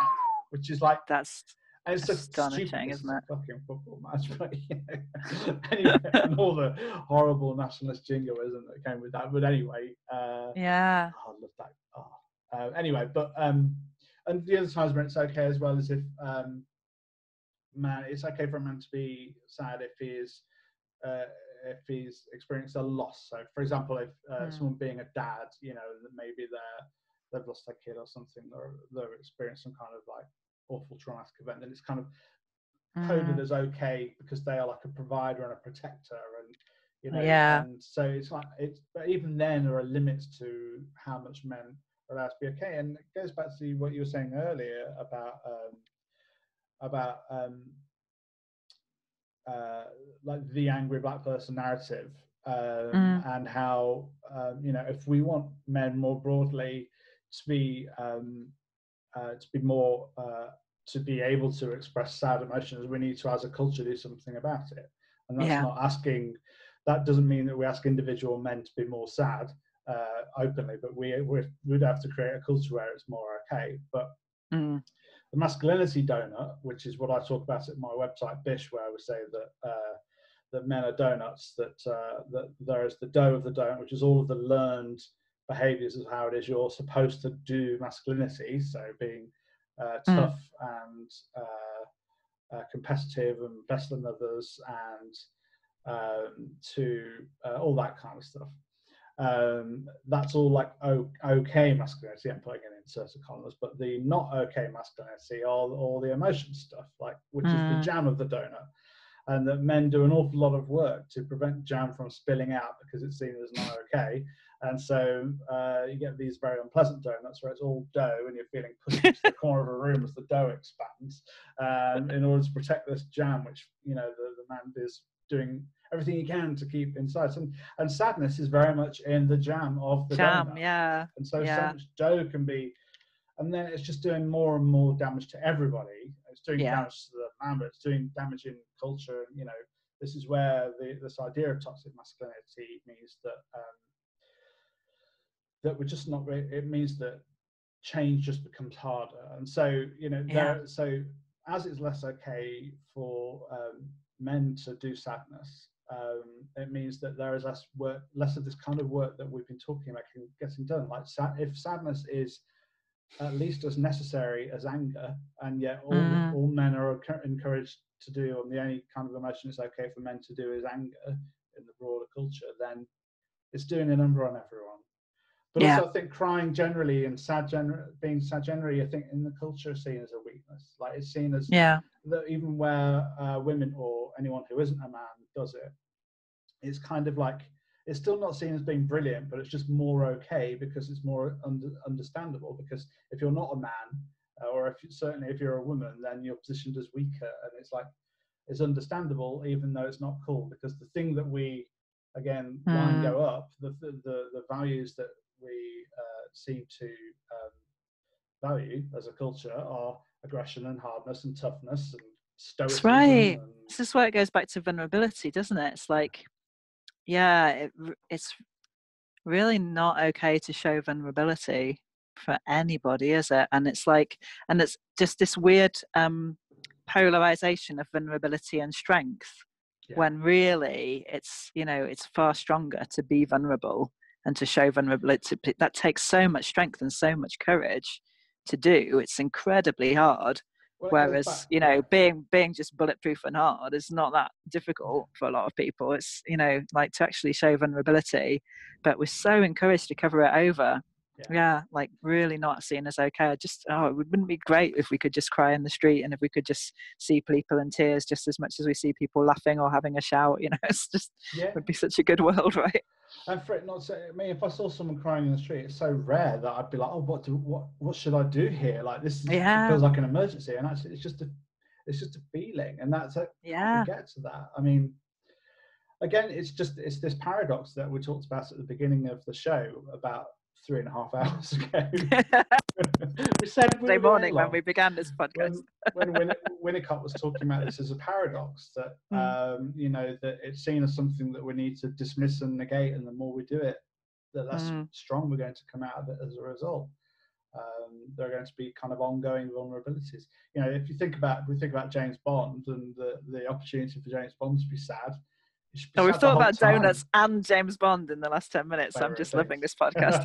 which is like That's and it's just Astonishing, stupid, isn't it? Fucking football match, but you know, anyway, and all the horrible nationalist jingoism that came with that. But anyway, uh, yeah. oh, I love that. Oh. Uh, anyway, but um, and the other times when it's okay as well as if um, man, it's okay for a man to be sad if he's uh, if he's experienced a loss. So, for example, if uh, Mm. someone being a dad, you know, maybe they're they've lost their kid or something, or they've experienced some kind of like awful traumatic event, then it's kind of coded Mm. as okay because they are like a provider and a protector and you know Yeah. and so it's like it's but even then there are limits to how much men are allowed to be okay and it goes back to what you were saying earlier about um about um uh like the angry black person narrative um Mm. and how um you know if we want men more broadly to be um uh, to be more uh, to be able to express sad emotions, we need to, as a culture, do something about it. And that's Yeah. not asking. That doesn't mean that we ask individual men to be more sad uh, openly, but we we would have to create a culture where it's more okay. But Mm. The masculinity donut, which is what I talk about at my website Bish, where I would say that uh, that men are donuts, that uh, that there is the dough of the donut, which is all of the learned behaviors of how it is you're supposed to do masculinity. So being uh, Mm. tough and uh, uh, competitive and better than others, and um, to uh, all that kind of stuff. Um, that's all like okay masculinity. I'm putting it in inverted commas, but the not okay masculinity are all the emotion stuff, like which is the Mm. jam of the donut, and that men do an awful lot of work to prevent jam from spilling out because it's seen as not okay. And so uh, you get these very unpleasant donuts where it's all dough and you're feeling pushed into the corner of a room as the dough expands um, in order to protect this jam, which, you know, the, the man is doing everything you can to keep inside. And, and sadness is very much in the jam of the Jam. donut. Yeah. And so, Yeah. so much dough can be, and then it's just doing more and more damage to everybody. It's doing Yeah. damage to the man, but it's doing damage in culture. And, you know, this is where the, this idea of toxic masculinity means that um, that we're just not. re- It means that change just becomes harder. And so, you know, there. So as it's less okay for um, men to do sadness, um, it means that there is less work, less of this kind of work that we've been talking about getting done. Like if sadness is at least as necessary as anger, and yet all, mm. all men are encouraged to do, and the only kind of emotion it's okay for men to do is anger in the broader culture, then it's doing a number on everyone. But yeah. also, I think crying generally and sad gener- being sad generally, I think in the culture is seen as a weakness. Like it's seen as yeah. that even where uh, women or anyone who isn't a man does it, it's kind of like it's still not seen as being brilliant, but it's just more okay because it's more under, understandable. Because if you're not a man, uh, or if you, certainly if you're a woman, then you're positioned as weaker, and it's like it's understandable, even though it's not cool. Because the thing that we again mm. line go up, the, the the values that we uh, seem to um, value as a culture are aggression and hardness and toughness and stoicism. That's right. And... This is where it goes back to vulnerability, doesn't it? It's like yeah it, it's really not okay to show vulnerability for anybody is it and it's like and it's just this weird um polarization of vulnerability and strength yeah. when really it's you know it's far stronger to be vulnerable and to show vulnerability that takes so much strength and so much courage to do it's incredibly hard Whereas, you know, being being just bulletproof and hard is not that difficult for a lot of people. It's you know, like to actually show vulnerability, but we're so encouraged to cover it over. Yeah. yeah, like really not seen as okay. I Just oh, it wouldn't be great if we could just cry in the street and if we could just see people in tears just as much as we see people laughing or having a shout. You know, it's just yeah. it would be such a good world, right? And for it not to, I mean, if I saw someone crying in the street, it's so rare that I'd be like, oh, what do, what, what should I do here? Like this is, yeah. feels like an emergency, and actually, it's just a, it's just a feeling, and that's it. Yeah. Get to that. I mean, again, it's just it's this paradox that we talked about at the beginning of the show about three and a half hours ago. we said Saturday morning when we began this podcast. when, when Winnicott was talking about this as a paradox that mm. um, you know that it's seen as something that we need to dismiss and negate, and the more we do it, that less mm. strong we're going to come out of it as a result. Um, there are going to be kind of ongoing vulnerabilities. You know, if you think about we think about James Bond and the the opportunity for James Bond to be sad, Oh, we've thought about time. donuts and James Bond in the last 10 minutes. So I'm just loving this podcast.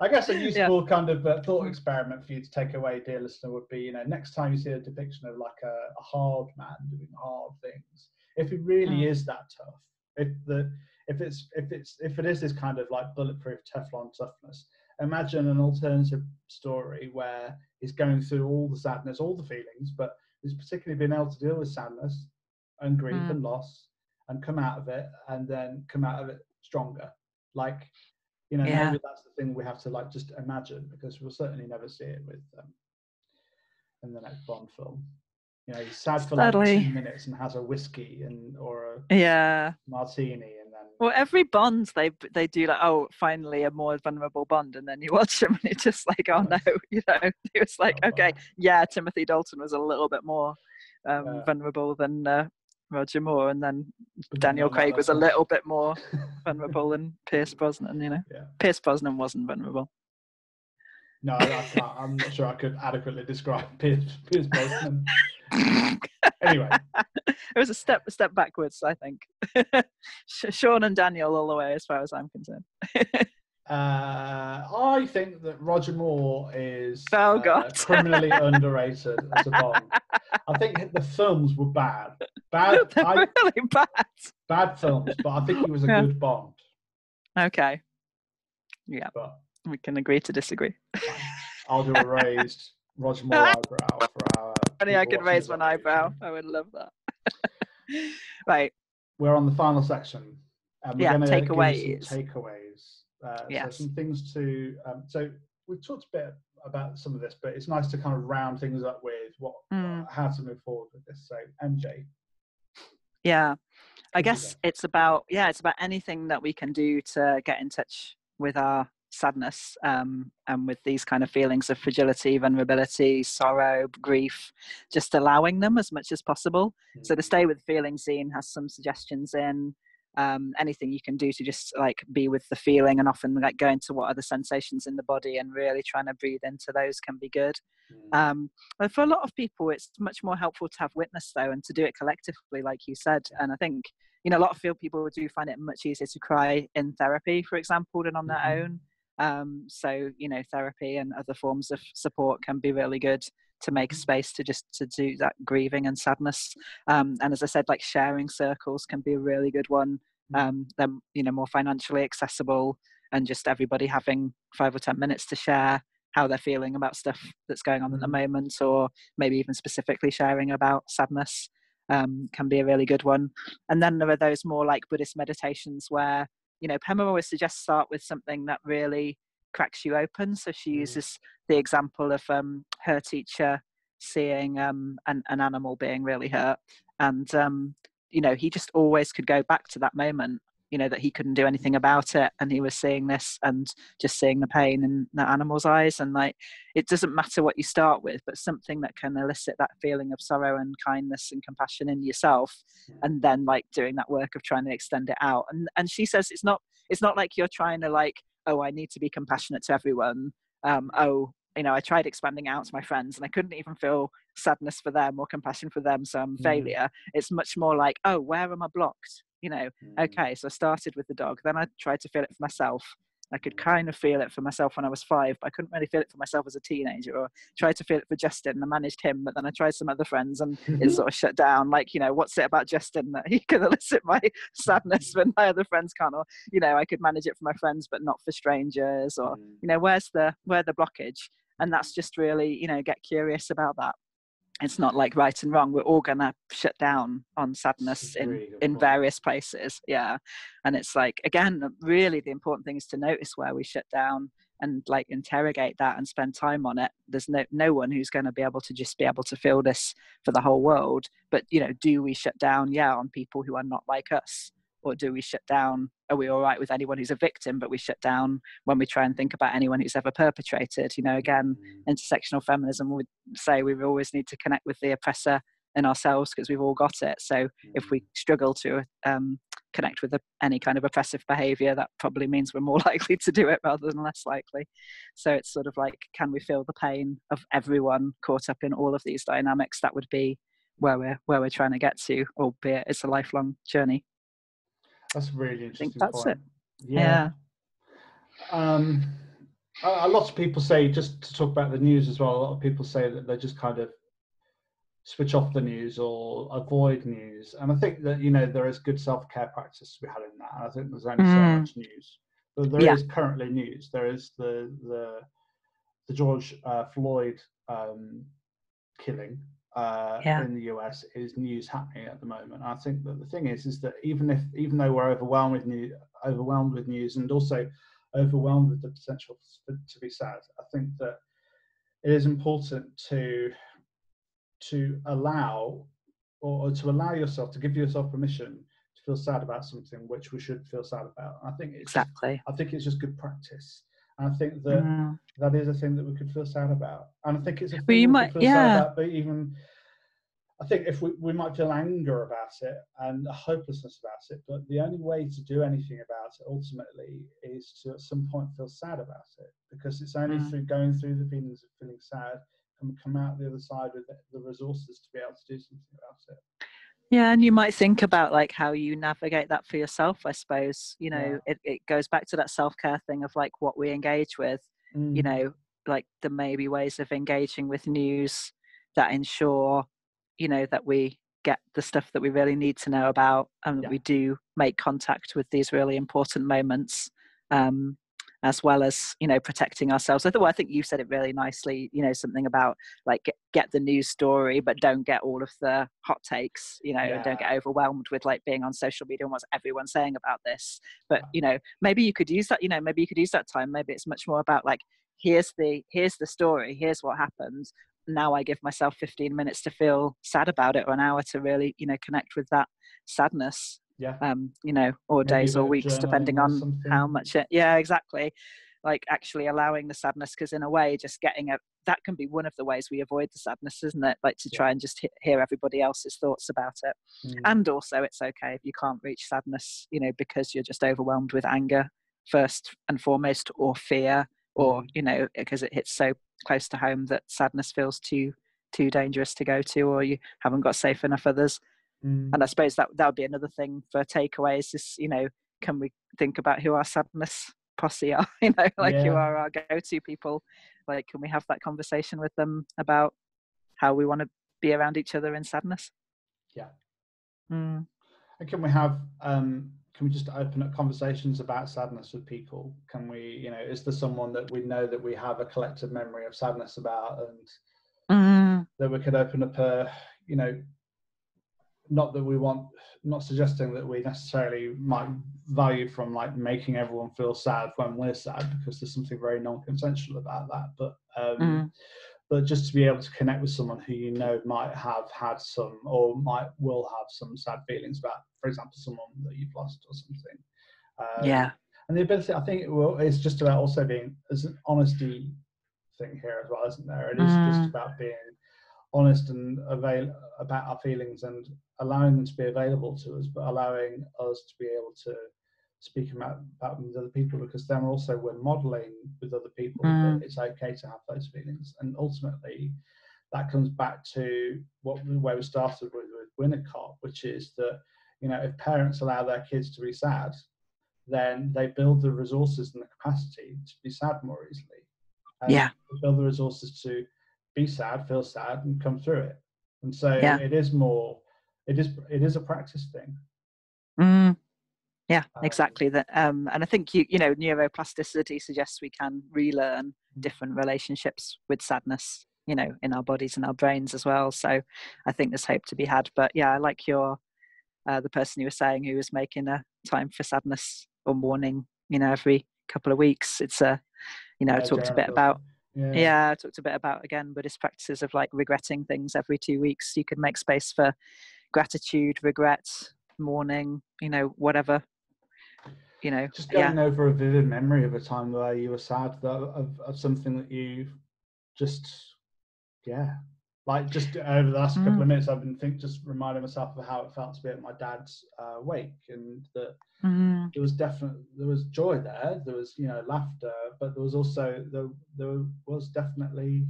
I guess a useful yeah. kind of uh, thought experiment for you to take away, dear listener, would be you know, next time you see a depiction of like a, a hard man doing hard things, if it really mm. is that tough, if the if it's if it's if it is this kind of like bulletproof Teflon toughness, imagine an alternative story where he's going through all the sadness, all the feelings, but he's particularly been able to deal with sadness and grief mm. and loss and come out of it and then come out of it stronger. Like, you know, yeah. maybe that's the thing we have to like just imagine because we'll certainly never see it with um, in the next Bond film. You know, he's sad for like two minutes and has a whiskey and or a yeah martini and then. Well, every Bond they they do like oh finally a more vulnerable Bond and then you watch him and it's just like oh no you know it was like okay yeah Timothy Dalton was a little bit more um, yeah. vulnerable than uh, Roger Moore, and then Daniel Craig was a little bit more vulnerable than Pierce Brosnan. You know, yeah. Pierce Brosnan wasn't vulnerable. No, I, am not sure I could adequately describe Pierce, Pierce Brosnan. anyway, it was a step a step backwards, I think. Sean and Daniel all the way, as far as I'm concerned. Uh, I think that Roger Moore is oh, uh, criminally underrated as a Bond. I think the films were bad. Bad, I, really bad. Bad films, but I think he was a yeah. good Bond. Okay. Yeah. But, we can agree to disagree. I'll do a raised Roger Moore eyebrow for our. Funny, I could raise one eyebrow. I would love that. right. We're on the final section. And we're yeah, takeaways. Takeaways. Uh, yes. So some things to. Um, so we've talked a bit about some of this, but it's nice to kind of round things up with what mm. uh, how to move forward with this. So MJ. Yeah, I guess it's about yeah, it's about anything that we can do to get in touch with our sadness um, and with these kind of feelings of fragility, vulnerability, sorrow, grief, just allowing them as much as possible. Mm. So the Stay with Feeling zine has some suggestions in um, anything you can do to just like be with the feeling and often like go into what are the sensations in the body and really trying to breathe into those can be good mm. um, but for a lot of people it's much more helpful to have witness though and to do it collectively like you said and i think you know a lot of field people do find it much easier to cry in therapy for example than on their mm-hmm. own um, so you know therapy and other forms of support can be really good to make space to just to do that grieving and sadness um, and as i said like sharing circles can be a really good one mm. um, they're you know more financially accessible and just everybody having five or ten minutes to share how they're feeling about stuff that's going on at the mm. moment or maybe even specifically sharing about sadness um, can be a really good one and then there are those more like buddhist meditations where you know pema always suggests start with something that really cracks you open. So she mm. uses the example of um, her teacher seeing um, an, an, animal being really hurt, and um, you know he just always could go back to that moment. You know that he couldn't do anything about it, and he was seeing this and just seeing the pain in the animal's eyes. And like, it doesn't matter what you start with, but something that can elicit that feeling of sorrow and kindness and compassion in yourself, and then like doing that work of trying to extend it out. And and she says it's not it's not like you're trying to like oh, I need to be compassionate to everyone. Um, oh, you know, I tried expanding out to my friends and I couldn't even feel sadness for them or compassion for them, so I'm mm. failure. It's much more like, oh, where am I blocked? You know, mm. okay, so I started with the dog, then I tried to feel it for myself. I could kind of feel it for myself when I was five, but I couldn't really feel it for myself as a teenager. Or tried to feel it for Justin, and I managed him, but then I tried some other friends, and it sort of shut down. Like, you know, what's it about Justin that he can elicit my sadness when my other friends can't? Or, you know, I could manage it for my friends, but not for strangers. Or, mm. you know, where's the where the blockage? And that's just really, you know, get curious about that it's not like right and wrong we're all gonna shut down on sadness in in various places yeah. And it's like again really the important thing is to notice where we shut down and like interrogate that and spend time on it. There's no no one who's going to be able to just be able to feel this for the whole world but you know do we shut down? Yeah on people who are not like us or do we shut down? Are we all right with anyone who's a victim but we shut down when we try and think about anyone who's ever perpetrated? You know again mm. intersectional feminism would say we always need to connect with the oppressor in ourselves because we've all got it. So if we mm. struggle to um, connect with a, any kind of oppressive behavior that probably means we're more likely to do it rather than less likely. So it's sort of like can we feel the pain of everyone caught up in all of these dynamics? That would be where we're where we're trying to get to albeit it's a lifelong journey that's really interesting. I think that's point. it. Yeah. yeah. Um, a, lot of people say, just to talk about the news as well, a lot of people say that they just kind of switch off the news or avoid news. And I think that, you know, there is good self care practice to be had in that. And I think there's only mm. so much news. But there yeah. is currently news. There is the, the, the George uh, Floyd um, killing uh, yeah. in the US is news happening at the moment. I think that the thing is, is that even if even though we're overwhelmed with news, overwhelmed with news, and also overwhelmed with the potential to be sad, I think that it is important to to allow or, or to allow yourself to give yourself permission to feel sad about something which we should feel sad about. I think it's exactly. I think it's just good practice. And I think that that is a thing that we could feel sad about. And I think it's a thing but you might, yeah. About, but even I think if we, we might feel anger about it and hopelessness about it, but the only way to do anything about it ultimately is to at some point feel sad about it because it's only mm. through going through the feelings of feeling sad can we come out the other side with the resources to be able to do something about it. Yeah, and you might think about like how you navigate that for yourself. I suppose you know yeah. it, it goes back to that self care thing of like what we engage with. Mm. You know, like there may be ways of engaging with news that ensure you know that we get the stuff that we really need to know about and yeah. we do make contact with these really important moments um, as well as you know protecting ourselves. Otherwise, I think you said it really nicely. You know something about like get, get the news story, but don't get all of the hot takes. You know, yeah. don't get overwhelmed with like being on social media and what's everyone saying about this. But you know, maybe you could use that. You know, maybe you could use that time. Maybe it's much more about like here's the here's the story. Here's what happened. Now I give myself 15 minutes to feel sad about it, or an hour to really you know connect with that sadness yeah. um you know or Maybe days or weeks depending on how much it yeah exactly. Like actually allowing the sadness because in a way just getting a that can be one of the ways we avoid the sadness isn't it? Like to try and just hear everybody else's thoughts about it. Mm. and also it's okay if you can't reach sadness you know because you're just overwhelmed with anger first and foremost or fear or mm. you know because it hits so close to home that sadness feels too too dangerous to go to or you haven't got safe enough others mm. and i suppose that that would be another thing for takeaways is you know can we think about who our sadness posse are you know like yeah. who are our go-to people like can we have that conversation with them about how we want to be around each other in sadness yeah mm. and can we have um can we just open up conversations about sadness with people can we you know is there someone that we know that we have a collective memory of sadness about and mm. that we could open up a you know not that we want not suggesting that we necessarily might value from like making everyone feel sad when we're sad because there's something very non-consensual about that but um mm. but just to be able to connect with someone who you know might have had some or might will have some sad feelings about for example someone that you've lost or something um, yeah and the ability i think it will it's just about also being as an honesty thing here as well isn't there it is mm. just about being honest and avail about our feelings and allowing them to be available to us, but allowing us to be able to speak about, about them with other people because then also we're modeling with other people mm. that it's okay to have those feelings. And ultimately, that comes back to what where we started with, with Winnicott, which is that you know if parents allow their kids to be sad, then they build the resources and the capacity to be sad more easily. And yeah, build the resources to be sad, feel sad, and come through it. And so yeah. it is more. It is. It is a practice thing. Mm. Yeah, um, exactly. That, um, and I think you, you know, neuroplasticity suggests we can relearn mm. different relationships with sadness, you know, in our bodies and our brains as well. So, I think there's hope to be had. But yeah, I like your, uh, the person you were saying who was making a time for sadness or mourning, you know, every couple of weeks. It's a, you know, yeah, I talked a bit about yeah. yeah, I talked a bit about again Buddhist practices of like regretting things every two weeks. You can make space for gratitude, regrets, mourning, you know, whatever. You know, just going yeah. over a vivid memory of a time where you were sad that, of, of something that you just, yeah, like just over the last mm. couple of mm. minutes, I've been think just reminding myself of how it felt to be at my dad's uh, wake, and that mm. there was definitely there was joy there, there was you know laughter, but there was also there there was definitely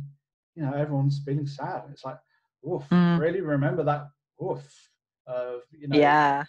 you know everyone's feeling sad. It's like, woof, mm. really remember that woof of you know yeah,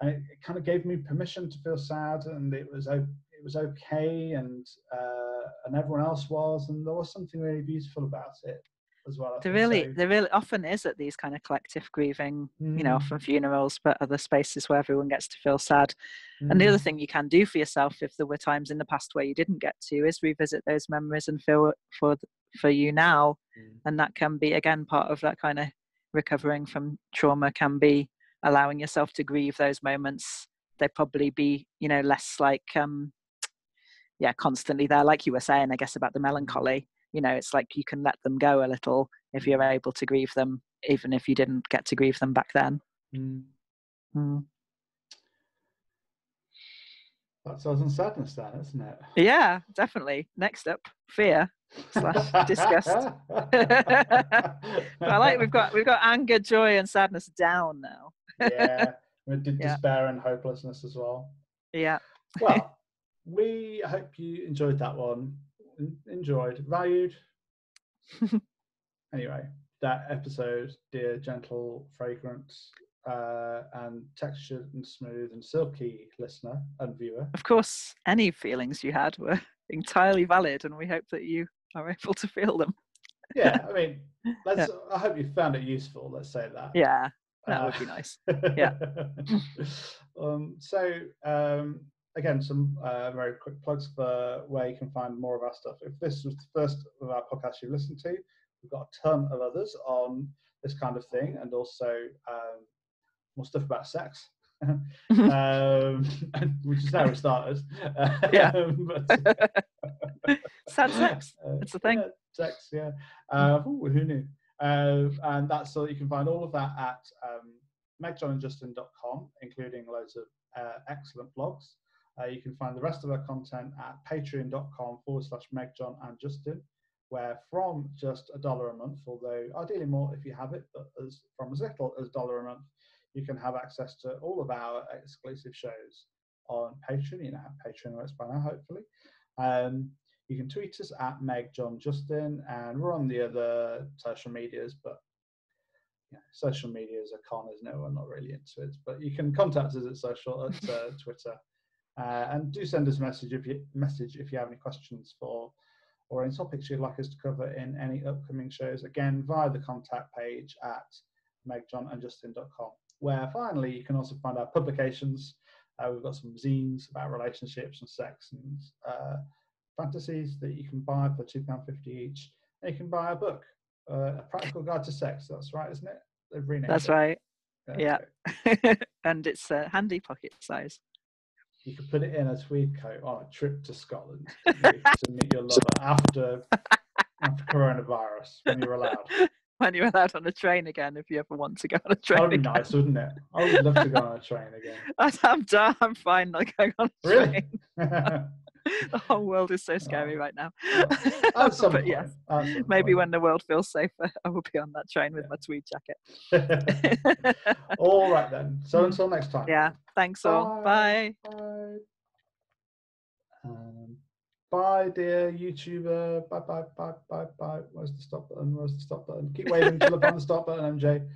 and it, it, kind of gave me permission to feel sad, and it was it was okay, and uh, and everyone else was, and there was something really beautiful about it as well. There really, so. there really often is at these kind of collective grieving, mm. you know, often mm. funerals, but other spaces where everyone gets to feel sad. Mm. And the other mm. thing you can do for yourself, if there were times in the past where you didn't get to, is revisit those memories and feel for for you now, mm. and that can be again part of that kind of recovering from trauma. Can be allowing yourself to grieve those moments. They probably be, you know, less like um yeah constantly there like you were saying i guess about the mm. melancholy you know it's like you can let them go a little if you're able to grieve them even if you didn't get to grieve them back then mm. Mm. That's us and sadness then isn't it? Yeah definitely. Next up fear slash disgust. But i like we've got we've got anger joy and sadness down now. Yeah we did yeah. despair and hopelessness as well. Yeah. Well we hope you enjoyed that one. Enjoyed, valued. anyway, that episode, dear gentle fragrance uh, and textured and smooth and silky listener and viewer. Of course, any feelings you had were entirely valid, and we hope that you are able to feel them. yeah, I mean, let's. Yeah. I hope you found it useful. Let's say that. Yeah, that uh, would be nice. Yeah. um, so um, again, some uh, very quick plugs for where you can find more of our stuff. If this was the first of our podcasts you've listened to, we've got a ton of others on this kind of thing, and also um, more stuff about sex. um, which is how we started. Yeah. Um, but, Sad sex. It's a thing. Yeah, sex, yeah. Uh, ooh, who knew? Uh, and that's so you can find all of that at um, megjohnandjustin.com, including loads of uh, excellent blogs. Uh, you can find the rest of our content at patreon.com forward slash Meg, John, and Justin, where from just a dollar a month, although ideally more if you have it, but as from as little as dollar a month, you can have access to all of our exclusive shows on Patreon. You know, Patreon works by now, hopefully. Um, you can tweet us at Meg John Justin, and we're on the other social medias, but you know, social media is a con, isn't it? We're not really into it, but you can contact us at social at uh, Twitter, uh, and do send us a message if you message if you have any questions for or any topics you'd like us to cover in any upcoming shows. Again, via the contact page at megjohnandjustin.com, where finally you can also find our publications. Uh, we've got some zines about relationships and sex and uh, fantasies that you can buy for £2.50 each. And you can buy a book, uh, A Practical Guide to Sex. That's right, isn't it? They've renamed That's it. right. yeah. and it's a handy pocket size. You could put it in a tweed coat on a trip to Scotland to meet your lover after, after coronavirus when you're allowed. When you're allowed on a train again, if you ever want to go on a train. That would be nice, wouldn't it? I would love to go on a train again. I'm done. I'm fine not going on a train. Really? the whole world is so scary oh. right now. Some but yes, maybe point. when the world feels safer, I will be on that train with yeah. my tweed jacket. all right then. So until next time. Yeah. Thanks bye. all. Bye. Bye. Um, bye, dear YouTuber. Bye, bye, bye, bye, bye. Where's the stop button? Where's the stop button? Keep waving till I find the stop button, MJ.